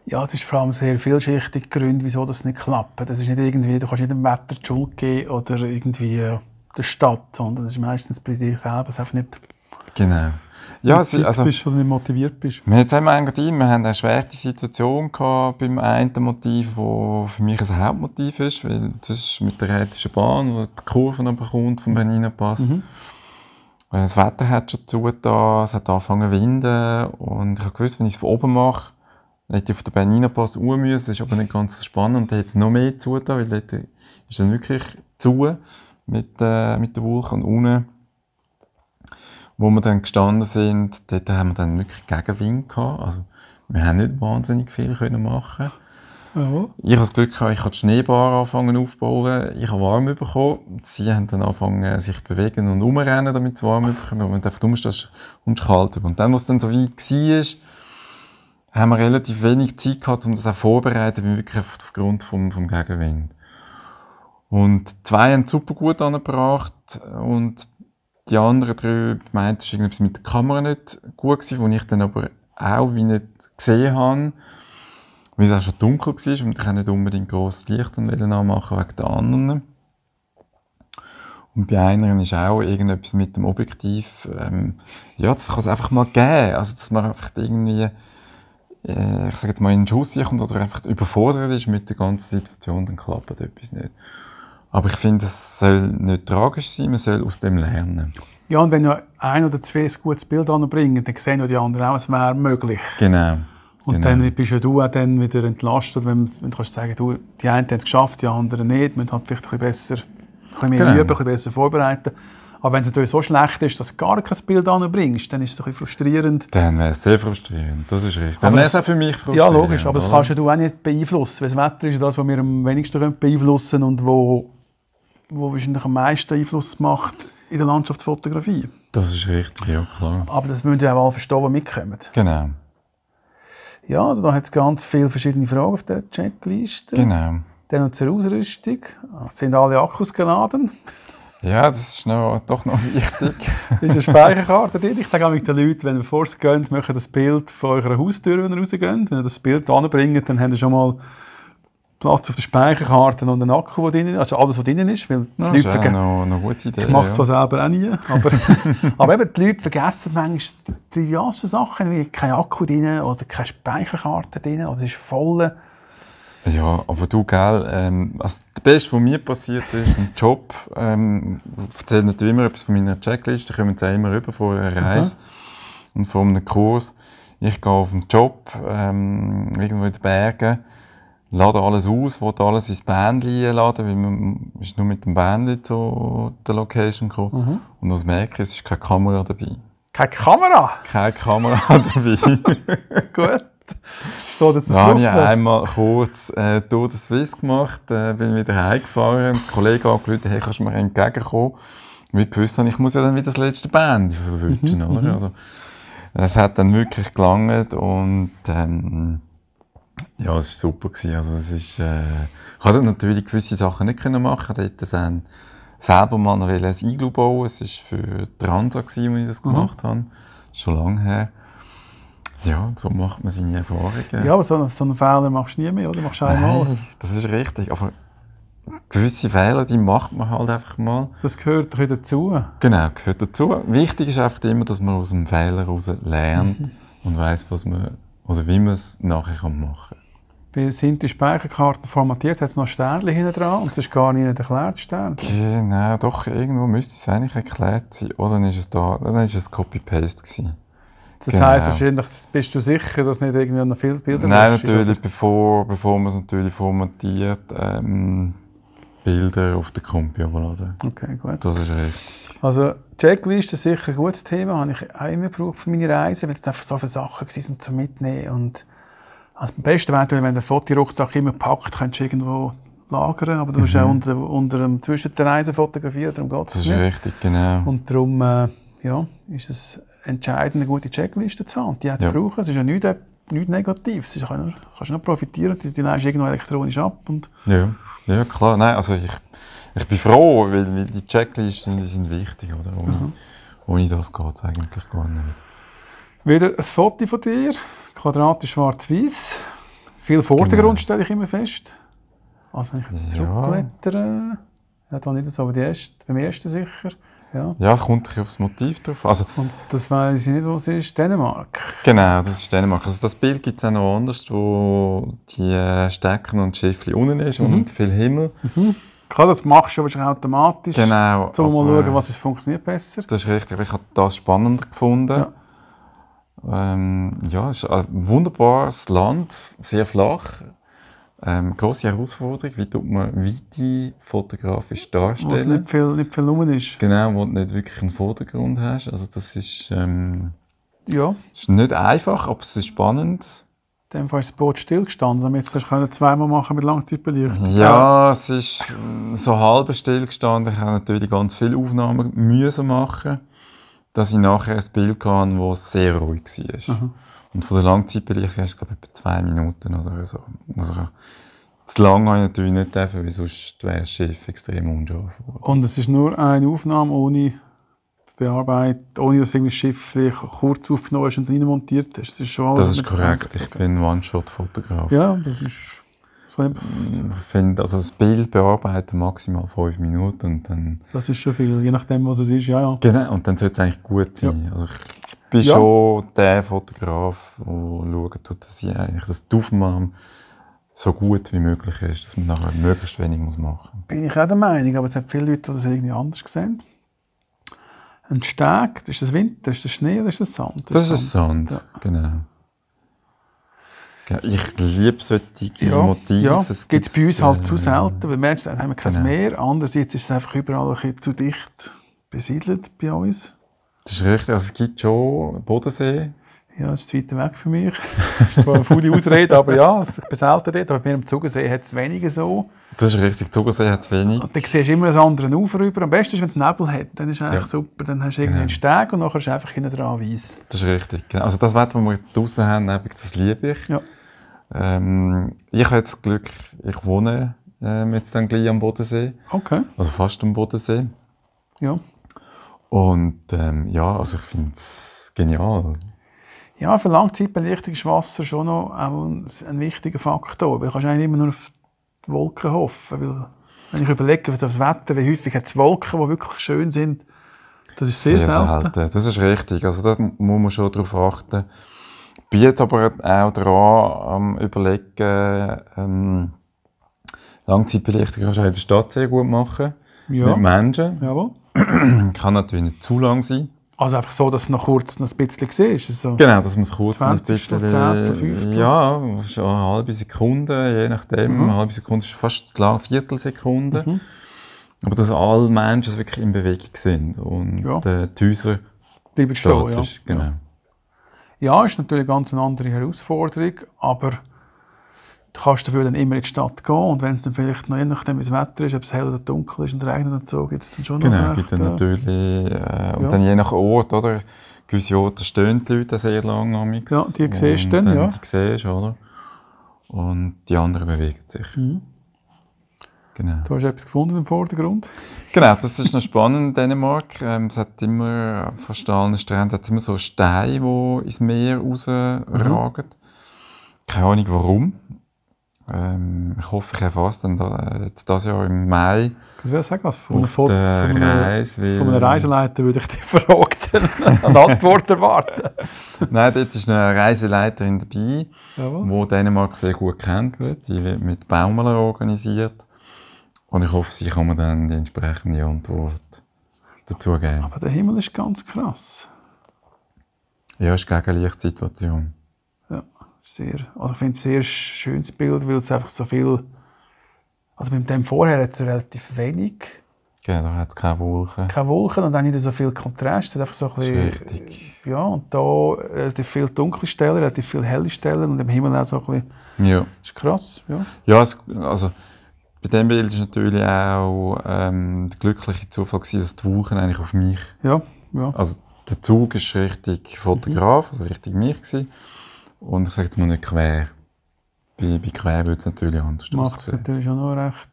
Ja, es ist vor allem sehr vielschichtig Gründe, wieso das nicht klappt. Das ist nicht irgendwie, du kannst nicht dem Wetter die Schuld geben oder irgendwie äh, der Stadt, sondern das ist meistens bei dir selber, du einfach nicht Genau. Ja, fit also, bist oder nicht motiviert bist. wir, jetzt haben wir eigentlich wir haben eine schwere Situation gehabt beim einen Motiv, das für mich ein Hauptmotiv ist, weil das ist mit der Rätischen Bahn, wo die Kurven bekommt vom Berniner Pass. Mhm. Das Wetter hat schon zugetan, es hat angefangen zu winden und ich habe gewusst, wenn ich es von oben mache, hätte ich auf den Berniner Pass uhr müssen, das ist aber nicht ganz so spannend und dann hat es noch mehr zugetan, weil dort ist dann wirklich zu mit, äh, mit der Wolke und unten, wo wir dann gestanden sind, dort haben wir dann wirklich Gegenwind gehabt, also wir haben nicht wahnsinnig viel können machen Ja. ich habe das Glück gehabt, ich habe die Schneebar angefangen aufzubauen, ich habe warm bekommen. Sie haben dann angefangen, sich zu bewegen und umrennen, damit sie warm bekommen. Und wenn du einfach rumstehst und es kalt. Und dann, es dann so weit war, haben wir relativ wenig Zeit gehabt, um das auch vorzubereiten, weil wirklich auf- aufgrund vom, vom Gegenwind. Und zwei haben es super gut angebracht und die anderen drei meinten, es war irgendetwas mit der Kamera nicht gut gewesen, wo ich dann aber auch wie nicht gesehen habe, weil es auch schon dunkel war und ich nicht unbedingt grosses Licht anmachen anmachen wegen der anderen. Und bei einer ist auch irgendetwas mit dem Objektiv, ähm, ja, das kann es einfach mal geben, also dass man einfach irgendwie, äh, ich sage jetzt mal, in den Schuss kommt oder einfach überfordert ist mit der ganzen Situation, dann klappt etwas nicht. Aber ich finde, es soll nicht tragisch sein, man soll aus dem lernen. ja, und wenn ja ein oder zwei ein gutes Bild anbringen, dann sehen ja die anderen auch, es wäre möglich. Genau. Und genau. dann bist ja du auch dann wieder entlastet, wenn, wenn du kannst sagen, du, die einen haben es geschafft, die anderen nicht, müssen halt vielleicht ein bisschen besser, ein bisschen mehr Genau. üben, ein bisschen besser vorbereiten. Aber wenn es natürlich so schlecht ist, dass du gar kein Bild anbringst, dann ist es ein bisschen frustrierend. Dann wäre es sehr frustrierend, das ist richtig. Aber Dann wäre es das- auch für mich Ja, frustrierend. logisch, aber das oder? kannst ja du auch nicht beeinflussen. Weil das Wetter ist ja das, was wir am wenigsten können beeinflussen und wo, wo wahrscheinlich am meisten Einfluss macht in der Landschaftsfotografie. Das ist richtig, ja klar. Aber das müssen ja auch alle verstehen, die mitkommen. Genau, Ja, also da hat es ganz viele verschiedene Fragen auf der Checkliste. genau. Dann noch zur Ausrüstung. Ah, Sind alle Akkus geladen? Ja, das ist noch, doch noch wichtig. Das ist eine Speicherkarte drin. Ich sage auch den Leuten, wenn ihr bevor sie gehen, macht das Bild von eurer Haustür, wenn ihr rausgeht. Wenn ihr das Bild anbringt, dann habt ihr schon mal Platz auf der Speicherkarte und einen Akku, der drin ist. Also alles, was drin ist. Weil die Das Leute ist verge- noch eine gute Idee. ich mache es ja. zwar selber auch nie, aber, aber eben, die Leute vergessen manchmal die ersten Sachen, wie kein Akku drin oder keine Speicherkarte drin oder es ist voll. Ja, aber du, gell, ähm, also das Beste, was mir passiert ist, ein Job, ähm, ich erzähle natürlich immer etwas von meiner Checkliste, kommen sie auch immer rüber von einer Reise. und von einem Kurs. Ich gehe auf den Job, ähm, irgendwo in den Bergen, lade alles aus, wollte alles ins Bändchen einladen, weil man ist nur mit dem Bändchen zu der Location gekommen. Mhm. Und was merke es ist keine Kamera dabei. Keine Kamera! Keine Kamera dabei. Gut. Steht jetzt Dann habe ich einmal kurz äh, Tour de Suisse gemacht, äh, bin wieder heimgefahren, ein Kollege angerufen, hey, kannst du mir entgegenkommen? Und ich gewusst habe, ich muss ja dann wieder das letzte Band verwünschen, Mhm, oder? Also, es hat dann wirklich gelangt und ähm, ja, es war super. Gewesen. Also, es ist, äh, ich konnte natürlich gewisse Sachen nicht können machen. Dort dann selber mal noch ein Iglu bauen. Es war für Transa, als ich das Mhm. gemacht habe. Das ist schon lange her. Ja, so macht man seine Erfahrungen. Ja, aber so, so einen Fehler machst du nie mehr, oder? Machst du einmal. Nein, das ist richtig. Aber gewisse Fehler, die macht man halt einfach mal. Das gehört wieder dazu. Genau, gehört dazu. Wichtig ist einfach immer, dass man aus dem Fehler heraus lernt Mhm. und weiß, was man oder wie man es nachher kann machen Bei sind die Speicherkarten formatiert, hat es noch Sternchen hinten dran und es ist gar nicht erklärt, Stern. Genau, doch, irgendwo müsste es eigentlich erklärt sein. Oder dann ist es da, dann ist es Copy-Paste gewesen. Das Genau. heisst wahrscheinlich, bist du sicher, dass nicht irgendwie noch viele Bilder Nein, natürlich, oder? bevor, bevor man es natürlich formatiert, ähm, Bilder auf den Computer laden. Okay, gut. Das ist richtig. Also Checkliste ist sicher ein gutes Thema, habe ich auch immer gebraucht für meine Reisen, weil es einfach so viele Sachen sind zum Mitnehmen und also am besten wäre, wenn du den Fotorucksack immer packt, könntest du irgendwo lagern, aber du musst auch unter, unter dem zwischen den Reisen fotografieren, darum geht Mhm. Das es ist nicht. richtig, genau. Und darum äh, ja, ist es entscheidend, eine gute Checkliste zu haben. Die hat zu Ja. brauchen. Es ist ja nichts, nichts Negatives. Es kann, kannst du noch profitieren, die, die leist irgendwo elektronisch ab. Und Ja, ja klar. Nein, also ich, ich bin froh, weil, weil die Checklisten die sind wichtig. Oder? Ohne, Mhm. ohne das geht es eigentlich gar nicht. wieder ein Foto von dir, quadratisch schwarz-weiß. Viel Vordergrund stelle ich immer fest. Also wenn ich jetzt Ja. zurückblättere, ja, da nicht so, aber die erste, beim ersten sicher. Ja. Ja, kommt ein aufs Motiv drauf. Also, Und das weiß ich nicht, wo es ist. Dänemark. genau, das ist Dänemark. Also das Bild gibt es auch noch anders, wo die äh, Stecken und Schiffli unten ist Mhm. und viel Himmel. Klar, das machst du schon automatisch. Genau. So mal aber, schauen, was funktioniert besser. Das ist richtig. Ich habe das spannender gefunden. Ja. Ähm, ja, es ist ein wunderbares Land, sehr flach. Ähm, grosse Herausforderung, wie tut man Weite fotografisch Wo es darstellen? nicht viel, nicht viel rum ist. Genau, wo du nicht wirklich einen Vordergrund hast. Also das ist, ähm, Ja, ist nicht einfach, aber es ist spannend. In dem Fall ist das Boot stillgestanden, damit du es zweimal machen mit Langzeitbelichtung. Ja, es ist ähm, so halb stillgestanden. Ich habe natürlich ganz viele Aufnahmen müssen machen, dass ich nachher ein Bild hatte, das sehr ruhig war. Mhm. Und von der Langzeitbelichtung hast du, glaube ich, etwa zwei Minuten oder so. Also, zu lange habe ich natürlich nicht dürfen, weil sonst wäre das Schiff extrem unscharf geworden. Und es ist nur eine Aufnahme ohne Bearbeitung, ohne dass irgendwie das Schiff kurz aufgenommen ist und rein montiert ist. Das ist schon alles Das ist korrekt. Ich bin One-Shot-Fotograf. Ja, das ist so etwas- Ich finde, also das Bild bearbeiten maximal fünf Minuten und dann, das ist schon viel, je nachdem was es ist, ja, ja. genau, und dann sollte es eigentlich gut sein. Also ich bin Ja. schon der Fotograf, der schauen tut, dass, ich eigentlich, die Aufnahme so gut wie möglich ist, dass man nachher möglichst wenig muss machen muss. Bin ich auch der Meinung, aber es hat viele Leute, die das irgendwie anders sehen. Ein Steg, ist das Winter, ist das Schnee oder ist das Sand? Das ist Sand, Ja. genau. Ja, ich liebe solche Ja, Motive. ja. Es gibt es bei uns halt äh, zu selten, weil manchmal haben wir kein genau. Meer, andererseits ist es einfach überall ein bisschen zu dicht besiedelt bei uns. Das ist richtig, also es gibt schon Bodensee. Ja, das ist zu weit weg für mich. das ist zwar eine faule Ausrede, aber ja, ich bin selten dort. Aber bei mir am Zugersee hat es weniger so. Das ist richtig, Zugersee hat es wenig. Und dann siehst du immer einen anderen Ufer rüber. Am besten ist, wenn es Nebel hat. Dann ist eigentlich Ja. super. Dann hast du irgendwie Genau. einen Steg und nachher ist einfach hinten dran weiss. Das ist richtig. genau. Also das Wetter, das wir draußen haben, das liebe ich. Ja. Ähm, ich habe das Glück, ich wohne ähm, jetzt dann gleich am Bodensee, Okay, also fast am Bodensee. ja. Und ähm, ja, also ich finde es genial. Ja, für Langzeitbelichtung ist Wasser schon noch ein, ein wichtiger Faktor. Weil du kannst eigentlich immer nur auf die Wolken hoffen. Weil, wenn ich überlege, was das Wetter, wie häufig hat es Wolken, die wirklich schön sind, das ist sehr, selten. Das ist richtig. Also da muss man schon darauf achten. Ich bin jetzt aber auch dran am überlegen, ähm, Langzeitbelichtung kannst du auch in der Stadt sehr gut machen. Ja, Mit Menschen. jawohl. Kann natürlich nicht zu lang sein. Also einfach so, dass es noch kurz noch ein bisschen siehst. So. Genau, dass man es kurz noch ein 20, bisschen... Zehntel, Fünftel. Ja, schon eine halbe Sekunde, je nachdem. Mhm. Eine halbe Sekunde ist fast zu lang, Viertelsekunde. Mhm. Aber dass alle Menschen wirklich in Bewegung sind und Ja. äh, die Häuser Bleiben stehen, ja. Genau. Ja, ist natürlich eine ganz andere Herausforderung, aber kannst dafür dann immer in die Stadt gehen und wenn es dann vielleicht noch je nachdem, wie das Wetter ist, ob es hell oder dunkel ist und regnet und so, gibt es dann schon Genau, noch gibt recht, dann natürlich, äh, und ja. dann je nach Ort, oder? Gewisse Orte stehen die Leute sehr lange amix. Ja, die siehst du Und dann, ja. Die siehst du, oder? Und die anderen bewegen sich. Mhm. Genau. Du hast etwas gefunden im Vordergrund. Genau, das ist noch spannend in Dänemark. Ähm, es hat immer, fast allen Stränden hat immer so Steine, die ins Meer rausragen. Keine Ahnung warum. Ähm, ich hoffe, ich erfahre es dann da, jetzt dieses Jahr im Mai Ich würde sagen, also von, von, einer, Reise. weil- von einem Reiseleiter würde ich die Frage dann eine Antwort erwarten. Nein, dort ist eine Reiseleiterin dabei. Jawohl. wo Dänemark sehr gut kennt. Gut. Die wird mit Baumler organisiert. Und ich hoffe, sie kann mir dann die entsprechende Antwort dazu geben. Aber der Himmel ist ganz krass. Ja, ist Gegenlichtsituation. Ja, sehr, also ich finde es ein sehr schönes Bild, weil es einfach so viel. Also mit dem vorher hat es relativ wenig, Genau, da hat es keine Wolken. keine Wolken und auch nicht so viel Kontrast. Es hat einfach so ein bisschen, richtig. Ja, und da relativ viele dunkle Stellen, relativ viele helle Stellen und im Himmel auch so ein bisschen. Ja, Das ist krass, ja. ja es, also bei dem Bild ist natürlich auch ähm, der glückliche Zufall gewesen, dass die Wolken eigentlich auf mich, Ja, ja. also der Zug ist richtig Fotograf, also richtig mich gewesen. Und ich sage jetzt mal nicht quer. Bei, bei quer würde es natürlich anders Macht es natürlich auch noch recht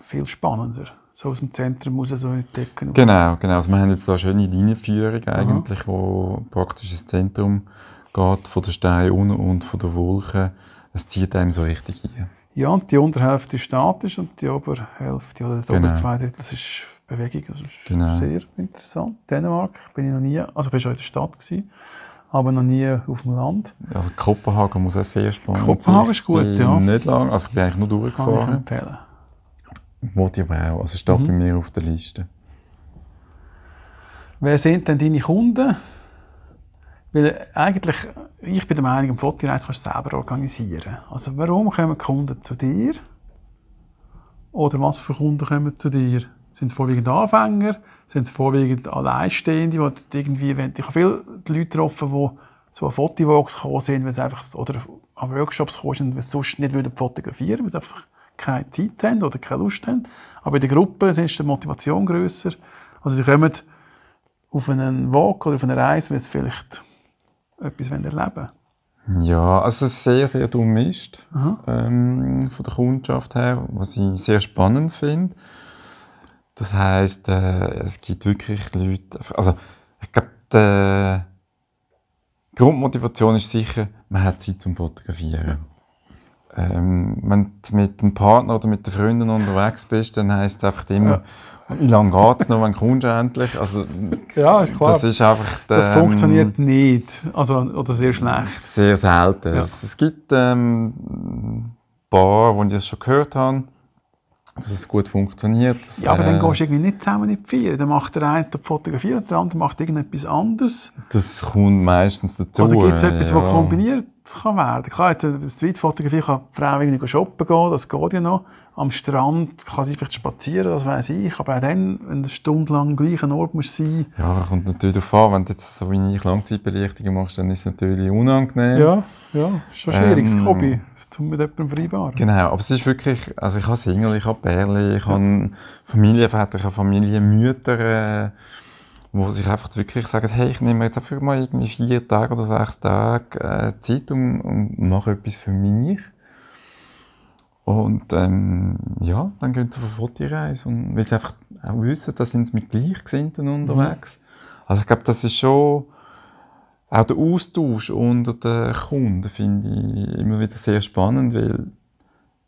viel spannender. So aus dem Zentrum raus so entdecken. Genau, genau. Also wir haben jetzt da eine schöne Linienführung eigentlich, wo praktisch ins Zentrum geht, von der Steine unten und von der Wolke. Es zieht einem so richtig ein. Ja, und die Unterhälfte ist statisch und die Oberhälfte oder die Genau. oberen zwei Drittel das ist Bewegung. Das ist Genau. sehr interessant. Dänemark bin ich noch nie, also ich war schon in der Stadt, gewesen, aber noch nie auf dem Land. Also Kopenhagen muss auch sehr spannend Kopenhagen sein. ist gut, ja. Nicht lang, also ich bin eigentlich nur Kann ich durchgefahren. empfehlen. Wollte ich aber auch. Also steht Mhm. bei mir auf der Liste. Wer sind denn deine Kunden? Weil eigentlich, ich bin der Meinung, eine Fotoreise kannst du selber organisieren. Also warum kommen Kunden zu dir? Oder was für Kunden kommen zu dir? Sind es vorwiegend Anfänger? Sind es vorwiegend Alleinstehende? Die irgendwie, wenn, ich habe viele Leute getroffen, die zu Fotovox gekommen sind, weil sie einfach, oder an Workshops gekommen sind, weil sie sonst nicht würden fotografieren weil sie einfach keine Zeit haben oder keine Lust haben. Aber in der Gruppe ist die Motivation grösser. Also sie kommen auf einen Walk oder auf eine Reise, weil sie vielleicht etwas erleben wollen. Ja, also es ist sehr, sehr durchmischt ähm, von der Kundschaft her, was ich sehr spannend finde. Das heisst, äh, es gibt wirklich Leute, also ich glaube, die Grundmotivation ist sicher, man hat Zeit zum Fotografieren. Ähm, wenn du mit dem Partner oder mit den Freunden unterwegs bist, dann heisst es einfach immer, wie lange geht es noch, wann kommst du endlich? Also, Ja, ist klar. das ist einfach... das ähm, funktioniert nicht. Also, oder sehr schlecht. sehr selten. Ja. Es, gibt ähm, ein paar, wo ich das schon gehört habe, dass es gut funktioniert. dass, Ja, aber äh, dann gehst du irgendwie nicht zusammen in die Vier. Dann macht der eine die Fotografie und der andere macht irgendetwas anderes. Das kommt meistens dazu. Oder gibt es etwas, ja. was kombiniert kann werden? Klar, jetzt eine Streetfotografie kann die Frau irgendwie shoppen gehen, das geht ja noch. Am Strand kann sie vielleicht spazieren, das weiß ich. Aber auch dann, wenn du eine Stunde lang am gleichen Ort musst sein Ja, kommt natürlich darauf an, wenn du jetzt so wie ich Langzeitbelichtung machst, dann ist es natürlich unangenehm. Ja, ja, ist schon schwierig, das Ähm, Hobby, um mit jemandem vereinbaren. Genau, aber es ist wirklich, also ich habe Single, ich habe Bärli, ich habe Familienväter, ich habe Familienmütter, äh, wo sich einfach wirklich sagen, hey, ich nehme jetzt einfach mal irgendwie vier Tage oder sechs Tage äh, Zeit und, und mache etwas für mich. Und ähm, ja, dann gehen sie auf eine Fotoreise und weil sie einfach auch wissen, da sind sie mit Gleichgesinnten unterwegs. Also ich glaube, das ist schon auch der Austausch unter den Kunden finde ich immer wieder sehr spannend, weil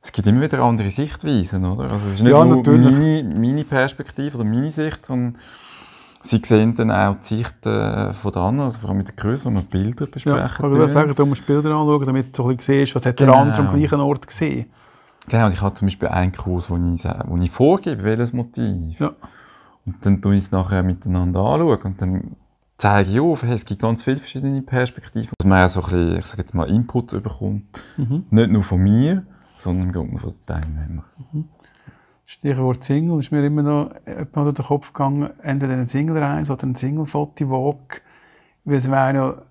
es gibt immer wieder andere Sichtweisen, oder? Also es ist nicht Ja, nur meine, meine Perspektive oder meine Sicht, sondern sie sehen dann auch die Sicht äh, von den anderen, also vor allem mit der Größe, wenn wir Bilder besprechen. Ja, ich würde sagen, du musst Bilder anschauen, damit du siehst, was hat Genau. der andere am gleichen Ort gesehen. Genau, ich habe zum Beispiel einen Kurs, wo ich, sa- wo ich vorgebe, welches Motiv. Ja. Und dann tue ich es nachher miteinander anschauen und dann zeige ich auf, hey, es gibt ganz viele verschiedene Perspektiven, dass man auch so ein bisschen, ich sage jetzt mal, Input bekommt. Mhm. Nicht nur von mir, sondern auch von den Teilnehmern. Stichwort Single ist mir immer noch jemand durch den Kopf gegangen, entweder eine Single-Reise oder ein Single-Foti-Walk. Weil es wäre ja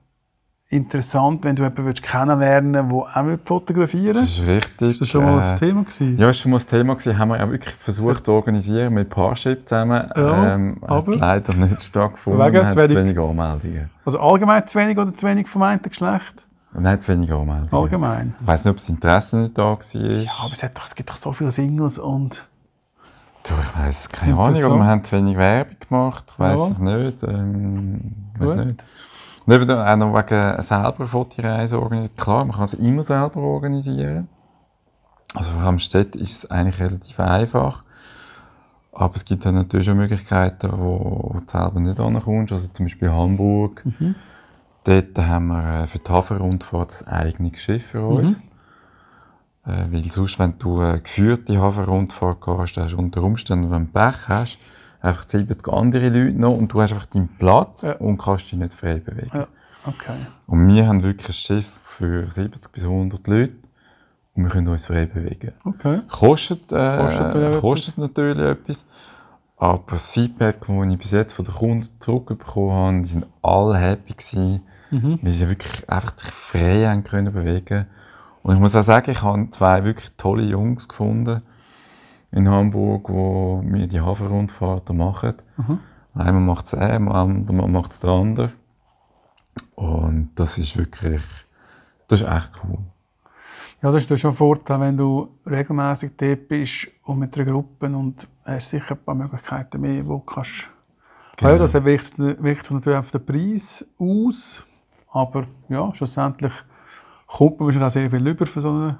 interessant, wenn du jemanden kennenlernen würdest, der auch fotografieren Das würde. ist richtig. Ist das schon mal äh, ein Thema gewesen? Ja, das war schon mal das Thema. Gewesen. Haben wir auch wirklich versucht zu organisieren mit Parship zusammen. Ja, ähm, aber- Hat leider nicht stattgefunden. Wegen zu wenig- wenig Anmeldungen. Also allgemein zu wenig oder zu wenig vom einen Geschlecht? Nein, zu wenig Anmeldungen. Allgemein. Ich weiss nicht, ob das Interesse nicht da war. Ja, aber es, hat doch, es gibt doch so viele Singles und... Du, ich weiss keine Ahnung, oder wir haben zu wenig Werbung gemacht. Ich weiss Ja. es nicht. Ähm, weiss Gut. nicht. Und eben auch noch wegen selber Fotoreisen organisieren. Klar, man kann es immer selber organisieren. Also vor allem Städte ist es eigentlich relativ einfach. Aber es gibt dann natürlich auch Möglichkeiten, wo, wo du selber nicht ankommst. Also zum Beispiel Hamburg. Mhm. Dort haben wir äh, für die Hafenrundfahrt ein eigenes Schiff für uns. Äh, weil sonst, wenn du eine geführte Hafenrundfahrt gehst, hast du unter Umständen, wenn du Pech hast, einfach 70 andere Leute noch und du hast einfach deinen Platz Ja. und kannst dich nicht frei bewegen. Ja, okay. Und wir haben wirklich ein Schiff für 70 bis 100 Leute und wir können uns frei bewegen. Okay. Kostet, äh, Kostet natürlich kostet natürlich etwas. Aber das Feedback, das ich bis jetzt von den Kunden zurückbekommen habe, die sind alle happy gewesen, Mhm. weil sie wirklich einfach sich frei haben können bewegen. Und ich muss auch sagen, ich habe zwei wirklich tolle Jungs gefunden in Hamburg, die mir die Hafenrundfahrten machen. Mhm. Einmal macht es er, einmal macht es der andere. Und das ist wirklich, das ist echt cool. Ja, das ist schon ein Vorteil, wenn du regelmäßig dort bist und mit einer Gruppe und hast sicher ein paar Möglichkeiten mehr, wo du kannst. Genau. Ja, das wirkt, wirkt sich natürlich auf den Preis aus, aber ja, schlussendlich kommt man wahrscheinlich auch sehr viel über für so einen,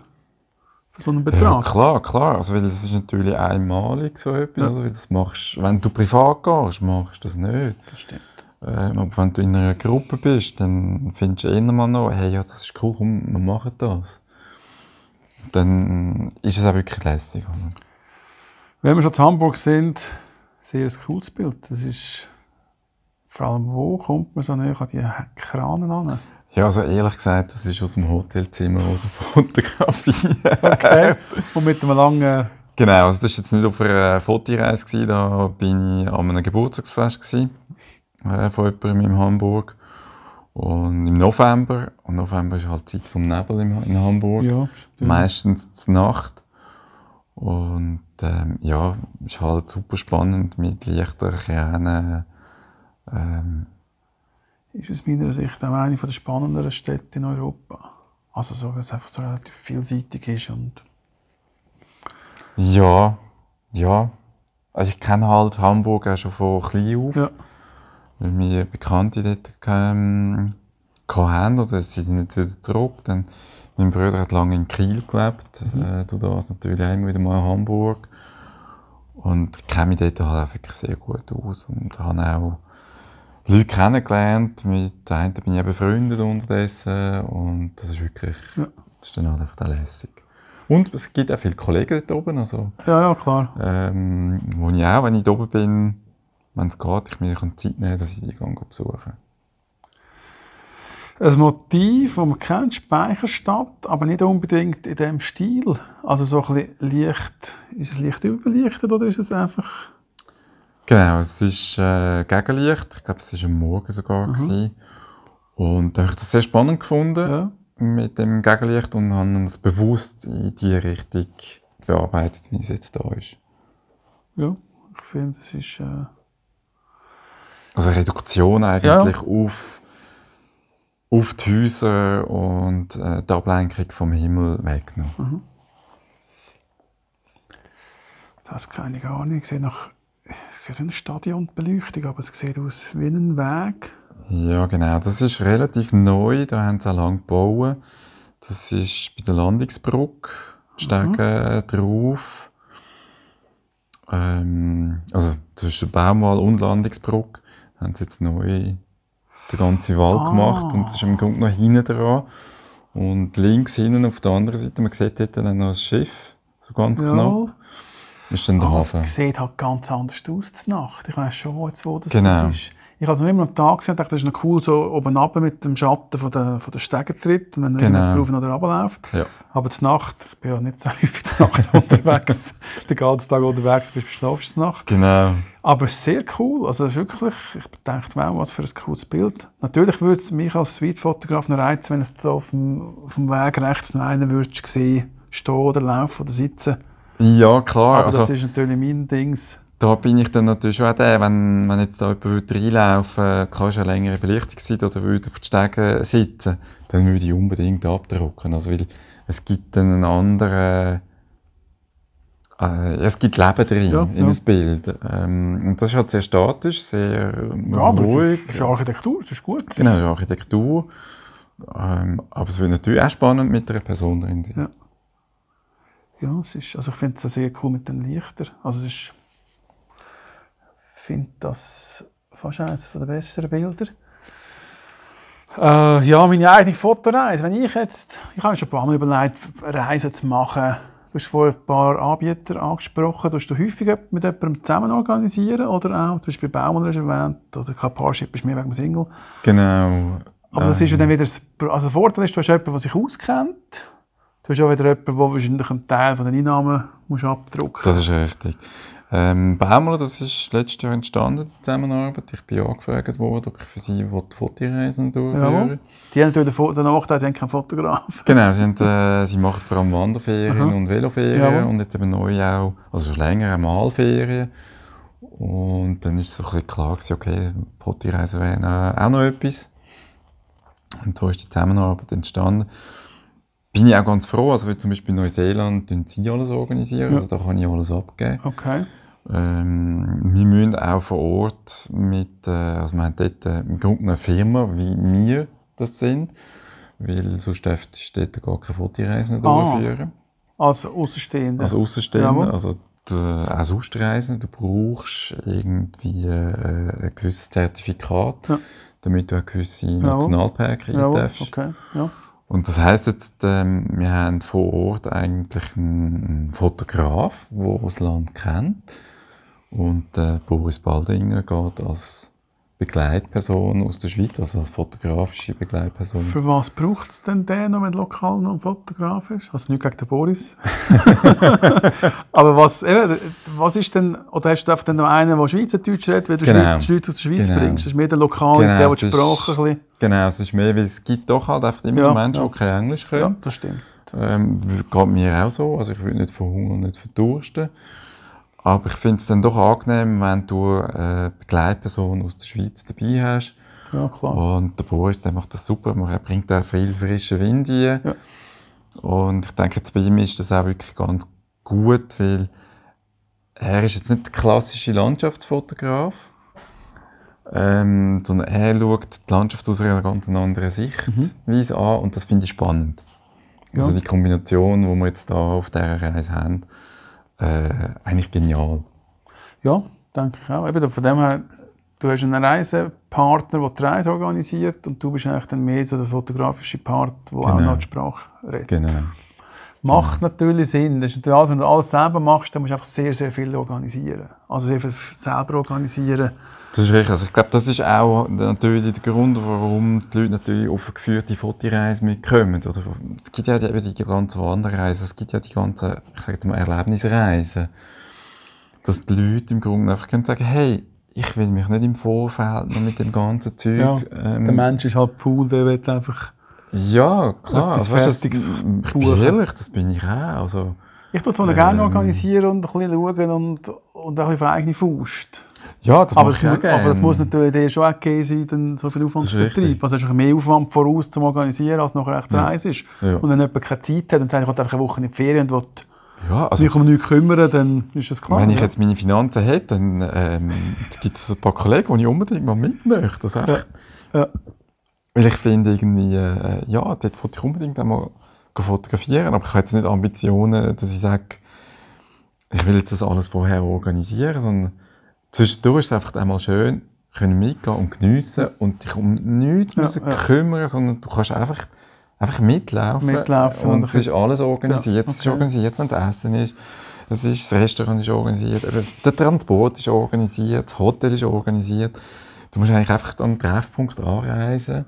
so einen Ja, Betrag. klar, klar. Also, weil das ist natürlich einmalig so etwas. Ja. Also, weil das machst, wenn du privat gehst, machst du das nicht. Das stimmt. Ähm, aber wenn du in einer Gruppe bist, dann findest du eher mal noch, hey, ja, das ist cool, komm, wir machen das. Dann ist es auch wirklich lässig. Wenn wir schon in Hamburg sind, sehr ein cooles Bild. Das ist vor allem, wo kommt man so näher an die Kranen an? Ja, also ehrlich gesagt, das ist aus dem Hotelzimmer aus Fotografie. Okay. und mit einem langen Genau, also das war jetzt nicht auf einer Fotoreise, gewesen, da bin ich an einem Geburtstagsfest gewesen, äh, von jemandem in Hamburg. Und im November, und November ist halt die Zeit vom Nebel in, Hamburg, Ja, meistens zur Nacht. Und ähm, ja, ist halt super spannend mit Lichterkennen. Ähm, ist aus meiner Sicht auch eine der spannenderen Städte in Europa. Also so, dass es einfach so relativ vielseitig ist und ja, ja. Also ich kenne halt Hamburg auch schon von klein auf. ja, Weil wir Bekannte dort ähm, hatten, oder sie sind nicht wieder zurück. Dann, mein Bruder hat lange in Kiel gelebt, äh, du das natürlich auch immer wieder mal in Hamburg. Und ich kenne mich dort halt auch wirklich sehr gut aus und habe auch Leute kennengelernt, mit denen bin ich eben befreundet unterdessen und das ist wirklich, Ja. das ist dann halt einfach auch lässig. Und es gibt auch viele Kollegen dort oben, also ja, ja, klar. ähm, wo ich auch, wenn ich da oben bin, wenn es geht, ich mir Zeit nehmen, dass ich die gehe besuchen. Ein Motiv, das man kennt, Speicherstadt, aber nicht unbedingt in diesem Stil. Also so ein bisschen leicht, ist es leicht überbelichtet oder ist es einfach... Genau, es ist äh, Gegenlicht. Ich glaube, es war am Morgen sogar. Gewesen. Und da habe ich das sehr spannend gefunden Ja, mit dem Gegenlicht und habe es bewusst in die Richtung bearbeitet, wie es jetzt da ist. ja ich finde, es ist... Äh, Also eine Reduktion eigentlich auf, auf die Häuser und äh, die Ablenkung vom Himmel weggenommen. das ich gar nicht. Ich sehe nach... Ich sehe so eine Stadionbeleuchtung, aber es sieht aus wie ein Weg. Ja, genau. Das ist relativ neu. Da haben sie auch lange gebaut. Das ist bei der Landungsbrücke. Stege drauf. Ähm, also zwischen Baumwall und Landungsbrücke haben sie jetzt neu den ganzen Wald Ah. gemacht. Und das ist im Grunde noch hinten dran. Und links hinten auf der anderen Seite, man sieht dort dann noch das Schiff, so ganz knapp, ist dann der Aber Hafen. es sieht halt ganz anders aus zur Nacht. Ich weiß schon, wo, jetzt, wo das, Genau. das ist. ich habe es noch immer am Tag gesehen, dachte, das ist noch cool, so oben runter mit dem Schatten von der, von der Stegentritt, wenn Genau. jemand rauf oder runter läuft. Ja. Aber zur Nacht, ich bin ja nicht so häufig zur Nacht unterwegs, den ganzen Tag unterwegs bist, schlafst du Nacht. Genau. Aber es ist sehr cool, also wirklich, ich dachte, wow, was für ein cooles Bild. Natürlich würde es mich als Streetfotograf noch reizen, wenn es so auf dem, auf dem Weg rechts noch einen würdest sehen, stehen oder laufen oder sitzen. Ja, klar. Aber also, das ist natürlich mein Dings. da bin ich dann natürlich auch der, wenn, wenn jetzt da jemand reinlaufen würde, kannst du eine längere Belichtungszeit oder würde auf die Stege sitzen, dann würde ich unbedingt abdrucken. Also, weil es gibt dann einen anderen, äh, es gibt Leben drin Ja, in ja. einem Bild. Ähm, und das ist halt sehr statisch, sehr Ja, aber ruhig. es es ist Architektur, das ist gut. Genau, das ist Architektur. Ähm, aber es wird natürlich auch spannend mit einer Person drin sein. Ja. Ja, es ist, also ich finde es sehr cool mit den Lichtern. Also es ist, finde das fast eines der besseren Bilder. Äh, ja, meine eigene Fotoreise. Wenn ich jetzt, ich habe schon ein paar Mal überlegt, Reisen zu machen. Du hast vorhin ein paar Anbieter angesprochen. Tust du häufig mit jemandem zusammen organisieren? Oder auch, zum Beispiel Baumann hast erwähnt, oder Parship ist mehr wegen dem Single. Genau. Aber das ist ja dann wieder, das, also der Vorteil ist, du hast jemanden, der sich auskennt. Du hast auch wieder jemanden, der wahrscheinlich einen Teil von den Einnahmen musst abdrucken Das ist richtig. Ähm, Baumler, das ist letztes Jahr entstanden, die Zusammenarbeit. Ich bin angefragt worden, ob ich für sie Fotoreisen durchführen Jawohl. Die haben natürlich den Nachteil, sie haben keinen Fotograf. Genau, sie, haben, äh, sie macht vor allem Wanderferien Aha. und Veloferien Jawohl. und jetzt eben neu auch, also schon länger, auch Malferien. Und dann ist so ein bisschen klar gewesen, okay, Fotoreisen wären äh, auch noch etwas. Und so ist die Zusammenarbeit entstanden. Bin ich auch ganz froh, also wie zum Beispiel in Neuseeland tun sie alles organisieren, Ja. also da kann ich alles abgeben. Okay. Ähm, wir müssen auch vor Ort mit, äh, also wir haben dort äh, im Grunde eine Firma, wie wir das sind, weil sonst dürftest du dort gar keine Fotoreisen Ah. durchführen. Als Außenstehender. Als Außenstehender, also du, auch sonst reisen, du brauchst irgendwie äh, ein gewisses Zertifikat, Ja. damit du auch gewisse Nationalparks rein darfst. okay. Ja. Und das heisst jetzt, ähm, wir haben vor Ort eigentlich einen, einen Fotograf, der das Land kennt. Und äh, Boris Baldinger geht als Begleitperson aus der Schweiz, also als fotografische Begleitperson. Für was braucht es denn den noch, wenn lokal noch Fotograf ist? Also nicht gegen den Boris. Aber was, eben, was ist denn, oder hast du einfach dann noch einen, der Schweizerdeutsch redet, weil du Genau. die Leute aus der Schweiz Genau. bringst? Das ist mehr der Lokale, Genau, der, der die ist- Sprache ein bisschen... Genau, es ist mehr, weil es gibt doch halt einfach immer Ja, Menschen, ja. die kein Englisch Ja, können. das stimmt. Ähm, geht mir auch so. Also ich will nicht verhungern und nicht verdursten. Aber ich finde es dann doch angenehm, wenn du eine Begleitperson aus der Schweiz dabei hast. Ja, klar. Und der Boris, der macht das super. Er bringt auch viel frischen Wind rein. Ja. Und ich denke, jetzt bei ihm ist das auch wirklich ganz gut, weil er ist jetzt nicht der klassische Landschaftsfotograf, ähm, sondern er schaut die Landschaft aus einer ganz anderen Sichtweise an und das finde ich spannend. Also Ja. die Kombination, die wir jetzt da auf dieser Reise haben, äh, eigentlich genial. Ja, denke ich auch. Eben, von dem her, du hast einen Reisepartner, der die Reise organisiert und du bist eigentlich dann mehr so der fotografische Part, der auch Genau. noch die Sprache redet. Genau. Macht natürlich Sinn. Das ist natürlich alles, wenn du alles selber machst, dann musst du einfach sehr, sehr viel organisieren. Also sehr viel selber organisieren. Das ist richtig. Also ich glaube, das ist auch natürlich der Grund, warum die Leute natürlich auf eine geführte Fotoreise mitkommen. Oder es gibt ja die, die ganzen Wanderreisen, es gibt ja die ganzen, ich sage jetzt mal, Erlebnisreisen. Dass die Leute im Grunde einfach können sagen, hey, ich will mich nicht im Vorfeld noch mit dem ganzen Zeug... Ja, ähm, Der Mensch ist halt faul, der will einfach... Ja, klar. Also, weißt, das, ich bin ehrlich, das bin ich auch. Also, Ich tue es gerne Ähm. organisieren und ein bisschen schauen und, und auch auf eigene Faust. Ja, das Aber auch mu- aber gerne. muss natürlich dir schon auch gegeben sein, dann so viel Aufwand Das zu betreiben. Also es ist mehr Aufwand voraus zum Organisieren, als nachher echt Ja. Ist. Ja. Und wenn jemand keine Zeit hat und sagt, ich will einfach eine Woche in die Ferien und will Ja, also, sich um nichts kümmern, dann ist das klar. Wenn ich ja. jetzt meine Finanzen hätte, dann ähm, gibt es ein paar Kollegen, die ich unbedingt mal mit möchte. Also einfach, Ja. Weil ich finde irgendwie, äh, ja, dort wollte ich unbedingt einmal fotografieren, aber ich habe jetzt nicht Ambitionen, dass ich sage, ich will jetzt das alles vorher organisieren, sondern zwischendurch ist es einfach einmal schön, können mitgehen und geniessen und dich um nichts Ja, müssen ja. kümmern, sondern du kannst einfach, einfach mitlaufen. Mitlaufen und und es ist alles organisiert. Ja, Es ist okay. organisiert, wenn das Essen ist. Es ist, das Restaurant ist organisiert, der Transport ist organisiert, das Hotel ist organisiert. Du musst eigentlich einfach an den Treffpunkt anreisen.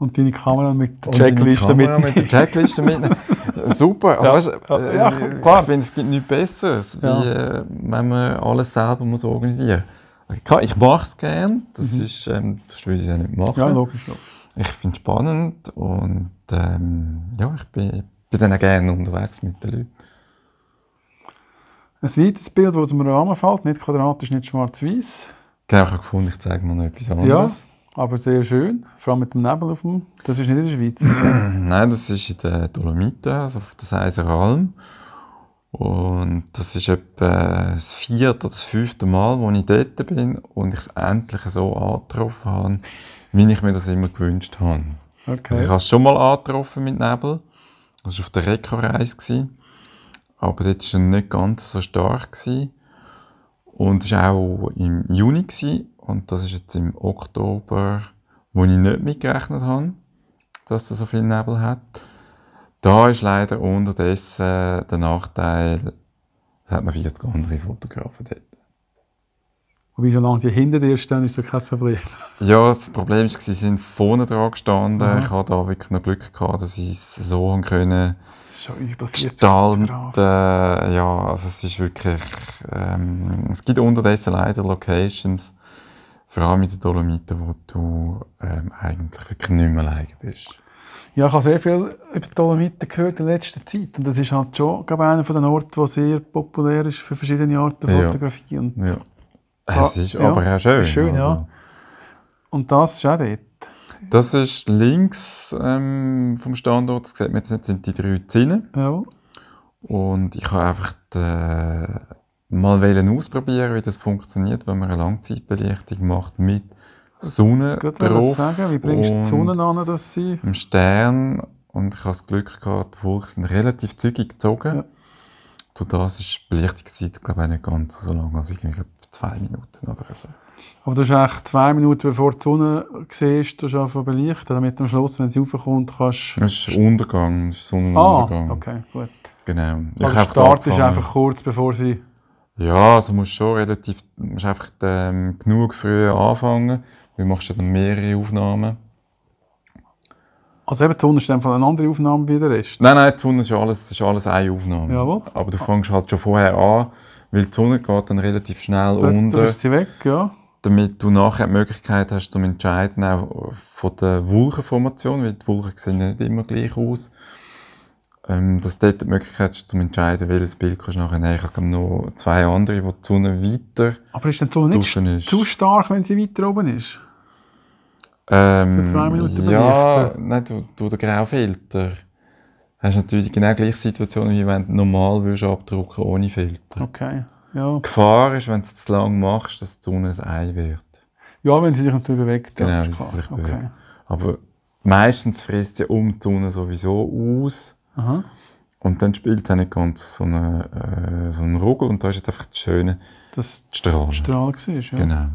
Und deine Kamera mit der Checkliste Kamera mit. der Checkliste mitnehmen. Super. Also, Ja. weißt, Ja, äh, ja, ich klar. finde, es gibt nichts Besseres, Ja. wie äh, wenn man alles selber muss organisieren muss. Klar, Ich mache es gerne, das ist, ähm, das würde ich dann nicht machen. Mhm. Ja, logisch. logisch. Ich finde es spannend und ähm, ja, ich bin, bin dann auch gerne unterwegs mit den Leuten. Ein weiteres Bild, das mir anfällt, nicht quadratisch, nicht schwarz-weiß. Genau, ich habe gefunden, ich zeige mal noch etwas Ja, anderes. Aber sehr schön. Vor allem mit dem Nebel auf dem. Das ist nicht in der Schweiz. Nein, das ist in den Dolomiten, also auf der Seiser Alm. Und das ist etwa das vierte oder das fünfte Mal, wo ich dort bin und ich es endlich so angetroffen habe, wie ich mir das immer gewünscht habe. Okay. Also ich habe es schon mal angetroffen mit Nebel. Das war auf der Reko-Reise. Aber dort war er nicht ganz so stark. Gewesen. Und es war auch im Juni. Gewesen. Und das ist jetzt im Oktober, wo ich nicht mitgerechnet habe, dass er so viel Nebel hat. Da ist leider unterdessen der Nachteil, es hat noch 40 andere Fotografen dort. Wobei, solange die hinter dir stehen, ist das kein Problem. Ja, das Problem war, sie sind vorne dran gestanden. Aha. Ich hatte da wirklich noch Glück gehabt, dass ich es so haben können Das ist schon über 40 gestalten. Äh, ja, also es ist wirklich, ähm, es gibt unterdessen leider Locations, vor allem in den Dolomiten, wo du ähm, eigentlich wirklich nicht mehr alleine bist. Ja, ich habe sehr viel über Dolomiten gehört in letzter Zeit. Und das ist halt schon glaube einer von den Orten, der sehr populär ist für verschiedene Arten von Ja. Fotografie. Und, Ja. Ah, Es ist ja. aber auch schön. Schön, ja. und das ist auch dort. Das ist links ähm, vom Standort, das sieht man jetzt nicht, sind die drei Zinnen. Ja. Und ich habe einfach äh, mal wollen ausprobieren, wie das funktioniert, wenn man eine Langzeitbelichtung macht mit Sonne drauf sagen, wie bringst du die Sonne an, dass sie... im Stern. Und ich habe das Glück gehabt, die Wolken sind relativ zügig gezogen. Ja. Durch das ist die Belichtungszeit, glaube ich, nicht ganz so lang, also ich, zwei Minuten oder so. Aber du hast eigentlich zwei Minuten bevor du die Sonne siehst, du zu belichten, damit am Schluss, wenn sie raufkommt, kannst... Das ist Untergang, das ist Ah, Sonnenuntergang. okay, gut. Genau. Ich Also der Start ist einfach kurz bevor sie... Ja, also musst schon relativ, musst einfach ähm, genug früh anfangen, weil du machst dann mehrere Aufnahmen. Also eben, die Sonne ist dann eine andere Aufnahme wie der Rest. Nein, nein, die Sonne ist alles, ist alles eine Aufnahme. Jawohl. Aber du fängst halt schon vorher an, weil die Sonne geht dann relativ schnell Plötzlich unter, ist sie weg, ja. damit du nachher die Möglichkeit hast, zum Entscheiden auch von der Wolkenformation, weil die Wolken sehen nicht immer gleich aus. Ähm, dass du dort die Möglichkeit hast, zum Entscheiden, welches Bild kannst du nachher nehmen. Ich habe noch zwei andere, wo die Sonne weiter Aber ist die Sonne nicht ist. zu stark, wenn sie weiter oben ist? Ähm, Für zwei Minuten Ja, belichten? nein, du, du den Graufilter. Hast du natürlich genau die gleiche Situation, wie wenn du normal würdest abdrucken ohne Filter. Okay, ja. Die Gefahr ist, wenn du es zu lang machst, dass die Sonne ein Ei wird. Ja, wenn sie sich natürlich bewegt, Genau, ist wenn sie sich okay. bewegt. Aber meistens frisst sie um die Sonne sowieso aus. Aha. Und dann spielt nicht ganz so einen, äh, so einen Ruggel. Und da ist jetzt einfach das Schöne, Das die Strahlen. Strahl war, ja. Genau.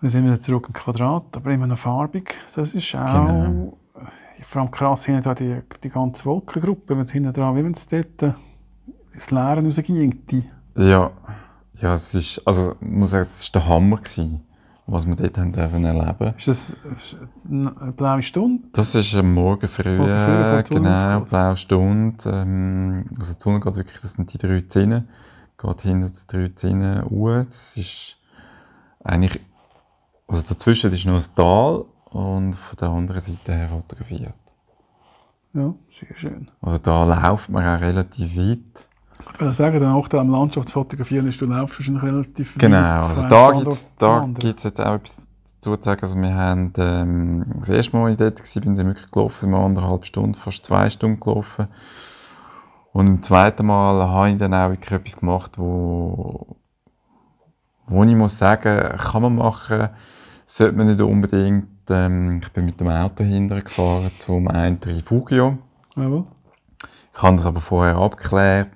Dann sind wir zurück im Quadrat, aber immer noch farbig. Das ist auch Genau. vor allem krass hinten dran die, die ganze Wolkengruppe, wenn es hinten dran, wie wenn es dort äh, ins Leere rausging. Ja, ja es ist, also ich muss sagen, es war der Hammer, gewesen, was wir dort haben dürfen erleben Ist das eine blaue Stunde? Das ist am Morgen früh, Morgen früh, genau, blaue Stunde. Ähm, also die Sonne geht wirklich, das sind die drei Zinnen, geht hinter den drei Zinnen hoch. Das ist eigentlich, also dazwischen ist noch ein Tal und von der anderen Seite her fotografiert. Ja, sehr schön. Also da läuft man auch relativ weit. Ich würde sagen, dann auch da am Landschaftsfotografieren ist, du laufst wahrscheinlich relativ Genau, also da gibt es da gibt's jetzt auch etwas dazu zu sagen. Also wir haben ähm, das erste Mal, dort war, bin ich wirklich gelaufen, sind wir anderthalb Stunden, fast zwei Stunden gelaufen. Und im zweiten Mal habe ich dann auch wirklich etwas gemacht, wo, wo ich muss sagen, kann man machen, sollte man nicht unbedingt. Ähm, ich bin mit dem Auto hintergefahren zum einen Refugio. Jawohl. Ich habe das aber vorher abgeklärt.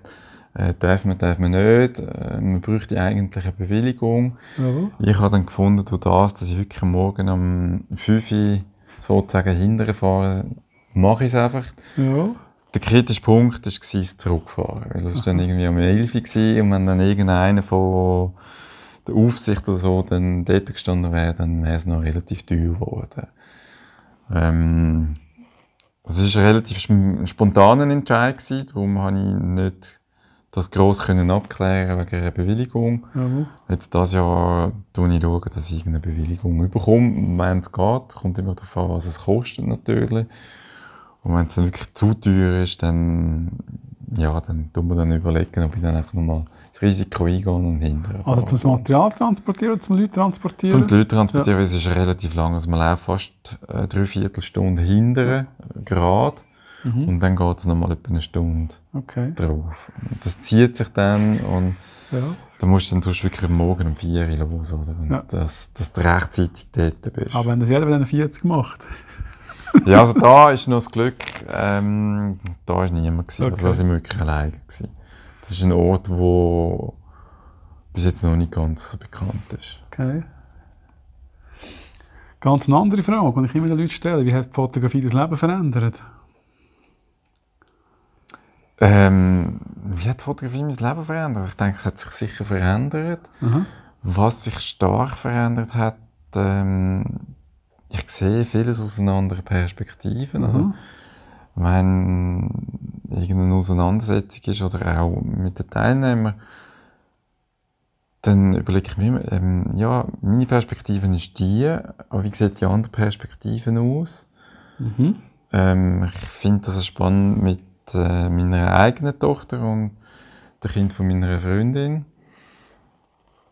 Äh, darf man, darf man nicht. Äh, man bräuchte eigentlich eine Bewilligung. Jawohl. Ich habe dann gefunden, durch das, dass ich wirklich Morgen um 5 Uhr sozusagen hinterher fahre, mache ich es einfach. Ja. Der kritische Punkt war das Zurückfahren. Weil das war dann irgendwie um 11 Uhr und wenn dann irgendeiner von der Aufsicht oder so dann dort gestanden wäre, dann wäre es noch relativ teuer geworden. Ähm, es war ein relativ spontaner Entscheid, gewesen, darum habe ich nicht das gross können abklären wegen einer Bewilligung. Jawohl. Jetzt dieses Jahr schaue ich, dass ich irgendeine Bewilligung bekomme, wenn es geht. Kommt immer darauf an, was es kostet natürlich. Und wenn es dann wirklich zu teuer ist, dann, ja, dann tun wir dann überlegen, ob ich dann einfach nochmal das Risiko eingehen und hinterher. Also zum Material transportieren oder zum Leute transportieren? Zum Leute transportieren, ja. es ist relativ lang. Also man läuft fast äh, drei Viertelstunden hinterher, gerade. Mhm. Und dann geht es nochmal etwa eine Stunde okay. drauf. Und das zieht sich dann und ja. dann musst du dann sonst wirklich morgen um 4 Uhr los, oder? Und Ja. dass, dass du rechtzeitig dort bist. Aber wenn das jeder den 40 macht. ja, also da ist noch das Glück, ähm, da war niemand. Gewesen. Also Okay. da sind wir wirklich alleine. Gewesen. Das ist ein Ort, wo bis jetzt noch nicht ganz so bekannt ist. Okay. Ganz eine andere Frage, die ich immer den Leuten stelle. Wie hat die Fotografie das Leben verändert? Ähm, wie hat Fotografie mein Leben verändert? Ich denke, es hat sich sicher verändert. Aha. Was sich stark verändert hat, ähm, ich sehe vieles aus einer anderen Perspektive. Also, Mhm. wenn irgendeine Auseinandersetzung ist oder auch mit den Teilnehmern, dann überlege ich mir ähm, ja, meine Perspektive ist die, aber wie sieht die andere Perspektive aus? Mhm. Ähm, ich finde das spannend mit äh, meiner eigenen Tochter und dem Kind von meiner Freundin,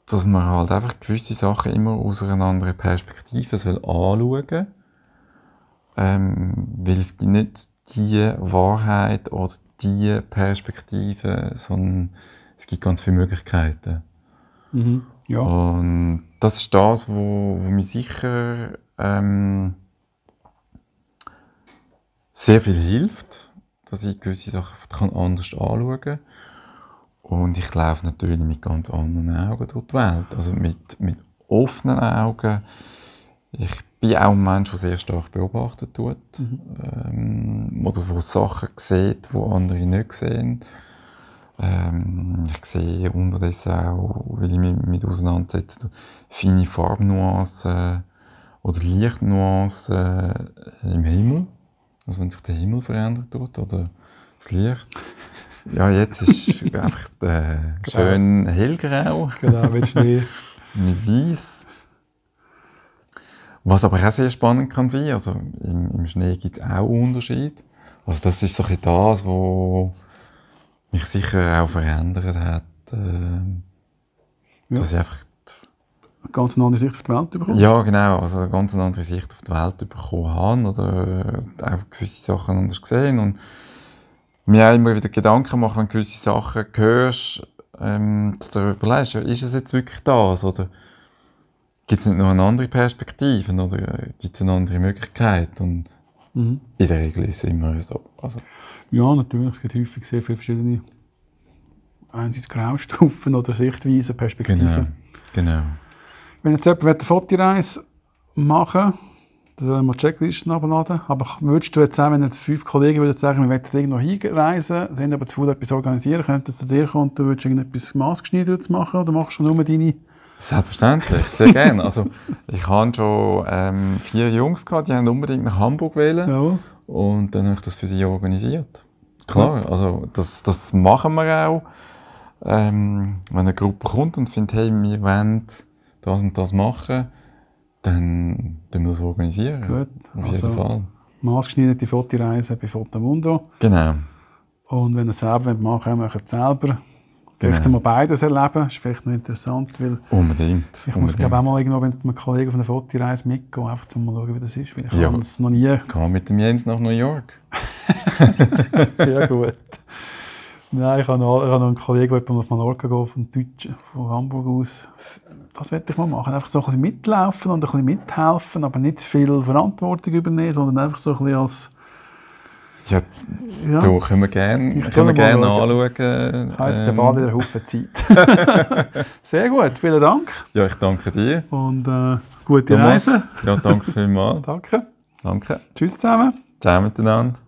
dass man halt einfach gewisse Sachen immer aus einer anderen Perspektive soll anschauen ähm, weil es gibt nicht die Wahrheit oder die Perspektive, sondern es gibt ganz viele Möglichkeiten. Mhm. Ja. Und das ist das, wo, wo mir sicher ähm, sehr viel hilft, dass ich gewisse Sachen kann anders anschauen kann. Und ich laufe natürlich mit ganz anderen Augen durch die Welt. Also mit, mit offenen Augen. Ich bin auch ein Mensch, der sehr stark beobachtet wird. Ähm, oder wo Sachen sieht, die andere nicht sehen. Ähm, ich sehe unterdessen auch, weil ich mich mit auseinandersetze, feine Farbnuancen oder Lichtnuancen im Himmel. Also wenn sich der Himmel verändert tut oder das Licht. Ja, jetzt ist einfach äh, schön hellgrau Genau, mit Schnee. mit Weiß. Was aber auch sehr spannend kann sein, also im, im Schnee gibt es auch Unterschiede. Also das ist so ein das, was mich sicher auch verändert hat. ähm, Ja. Dass ich einfach, Ganz eine andere Sicht auf die Welt bekommen. ja genau, also eine ganz andere Sicht auf die Welt bekommen habe oder äh, auch gewisse Sachen anders gesehen und mir auch immer wieder Gedanken machen, wenn du gewisse Sachen hörst, ähm, dass du überlegst, ja, ist es jetzt wirklich das oder gibt es nicht noch eine andere Perspektive oder äh, gibt es eine andere Möglichkeit und Mhm. in der Regel ist es immer so. Also, Ja, natürlich. Es gibt häufig sehr viele verschiedene einerseits Graustufen oder Sichtweisen, Perspektiven. genau, genau. Wenn jetzt jemand eine Fotoreise machen will, dann soll mal Checklisten abladen. Aber würdest du jetzt auch, wenn jetzt fünf Kollegen würden sagen, wir wollen irgendwo hinreisen, sind aber zu viel etwas organisieren, könntest du zu dir kommen und du würdest irgendetwas maßgeschneidertes machen oder machst du nur deine... Selbstverständlich, sehr gerne. Also, ich hatte schon ähm, vier Jungs, gehabt, die haben unbedingt nach Hamburg wählen Ja. und dann habe ich das für sie organisiert. Klar, also das, das machen wir auch. Ähm, wenn eine Gruppe kommt und findet, hey, wir wollen das und das machen, dann tun wir das organisieren. Gut, Auf also- jeden Fall. Maßgeschneiderte Fotoreise bei Fotomundo. Genau. Und wenn ihr es selber machen wollt, macht es selber. Vielleicht Genau. mal beides erleben, ist vielleicht noch interessant, weil Unbedingt. ich muss unbedingt. glaube auch mal irgendwo mit einem Kollegen auf einer Fotoreise mitgehen, einfach um mal schauen, wie das ist, weil ich Ja. habe es noch nie Kann mit dem Jens nach New York. Ja, gut. Nein, ich habe noch, ich habe noch einen Kollegen, der auf Mallorca geht, von, Deutsch, von Hamburg aus. Das werde ich mal machen. Einfach so ein bisschen mitlaufen und ein bisschen mithelfen, aber nicht zu viel Verantwortung übernehmen, sondern einfach so ein bisschen als. Ja, Ja, du, können wir gerne können wir gerne anschauen. ich habe jetzt Ähm, den wieder Haufen Zeit. Sehr gut, vielen Dank Ja, ich danke dir. und äh, gute Thomas. Reise. Ja, danke vielmals. Danke. Danke. Tschüss zusammen. Ciao miteinander.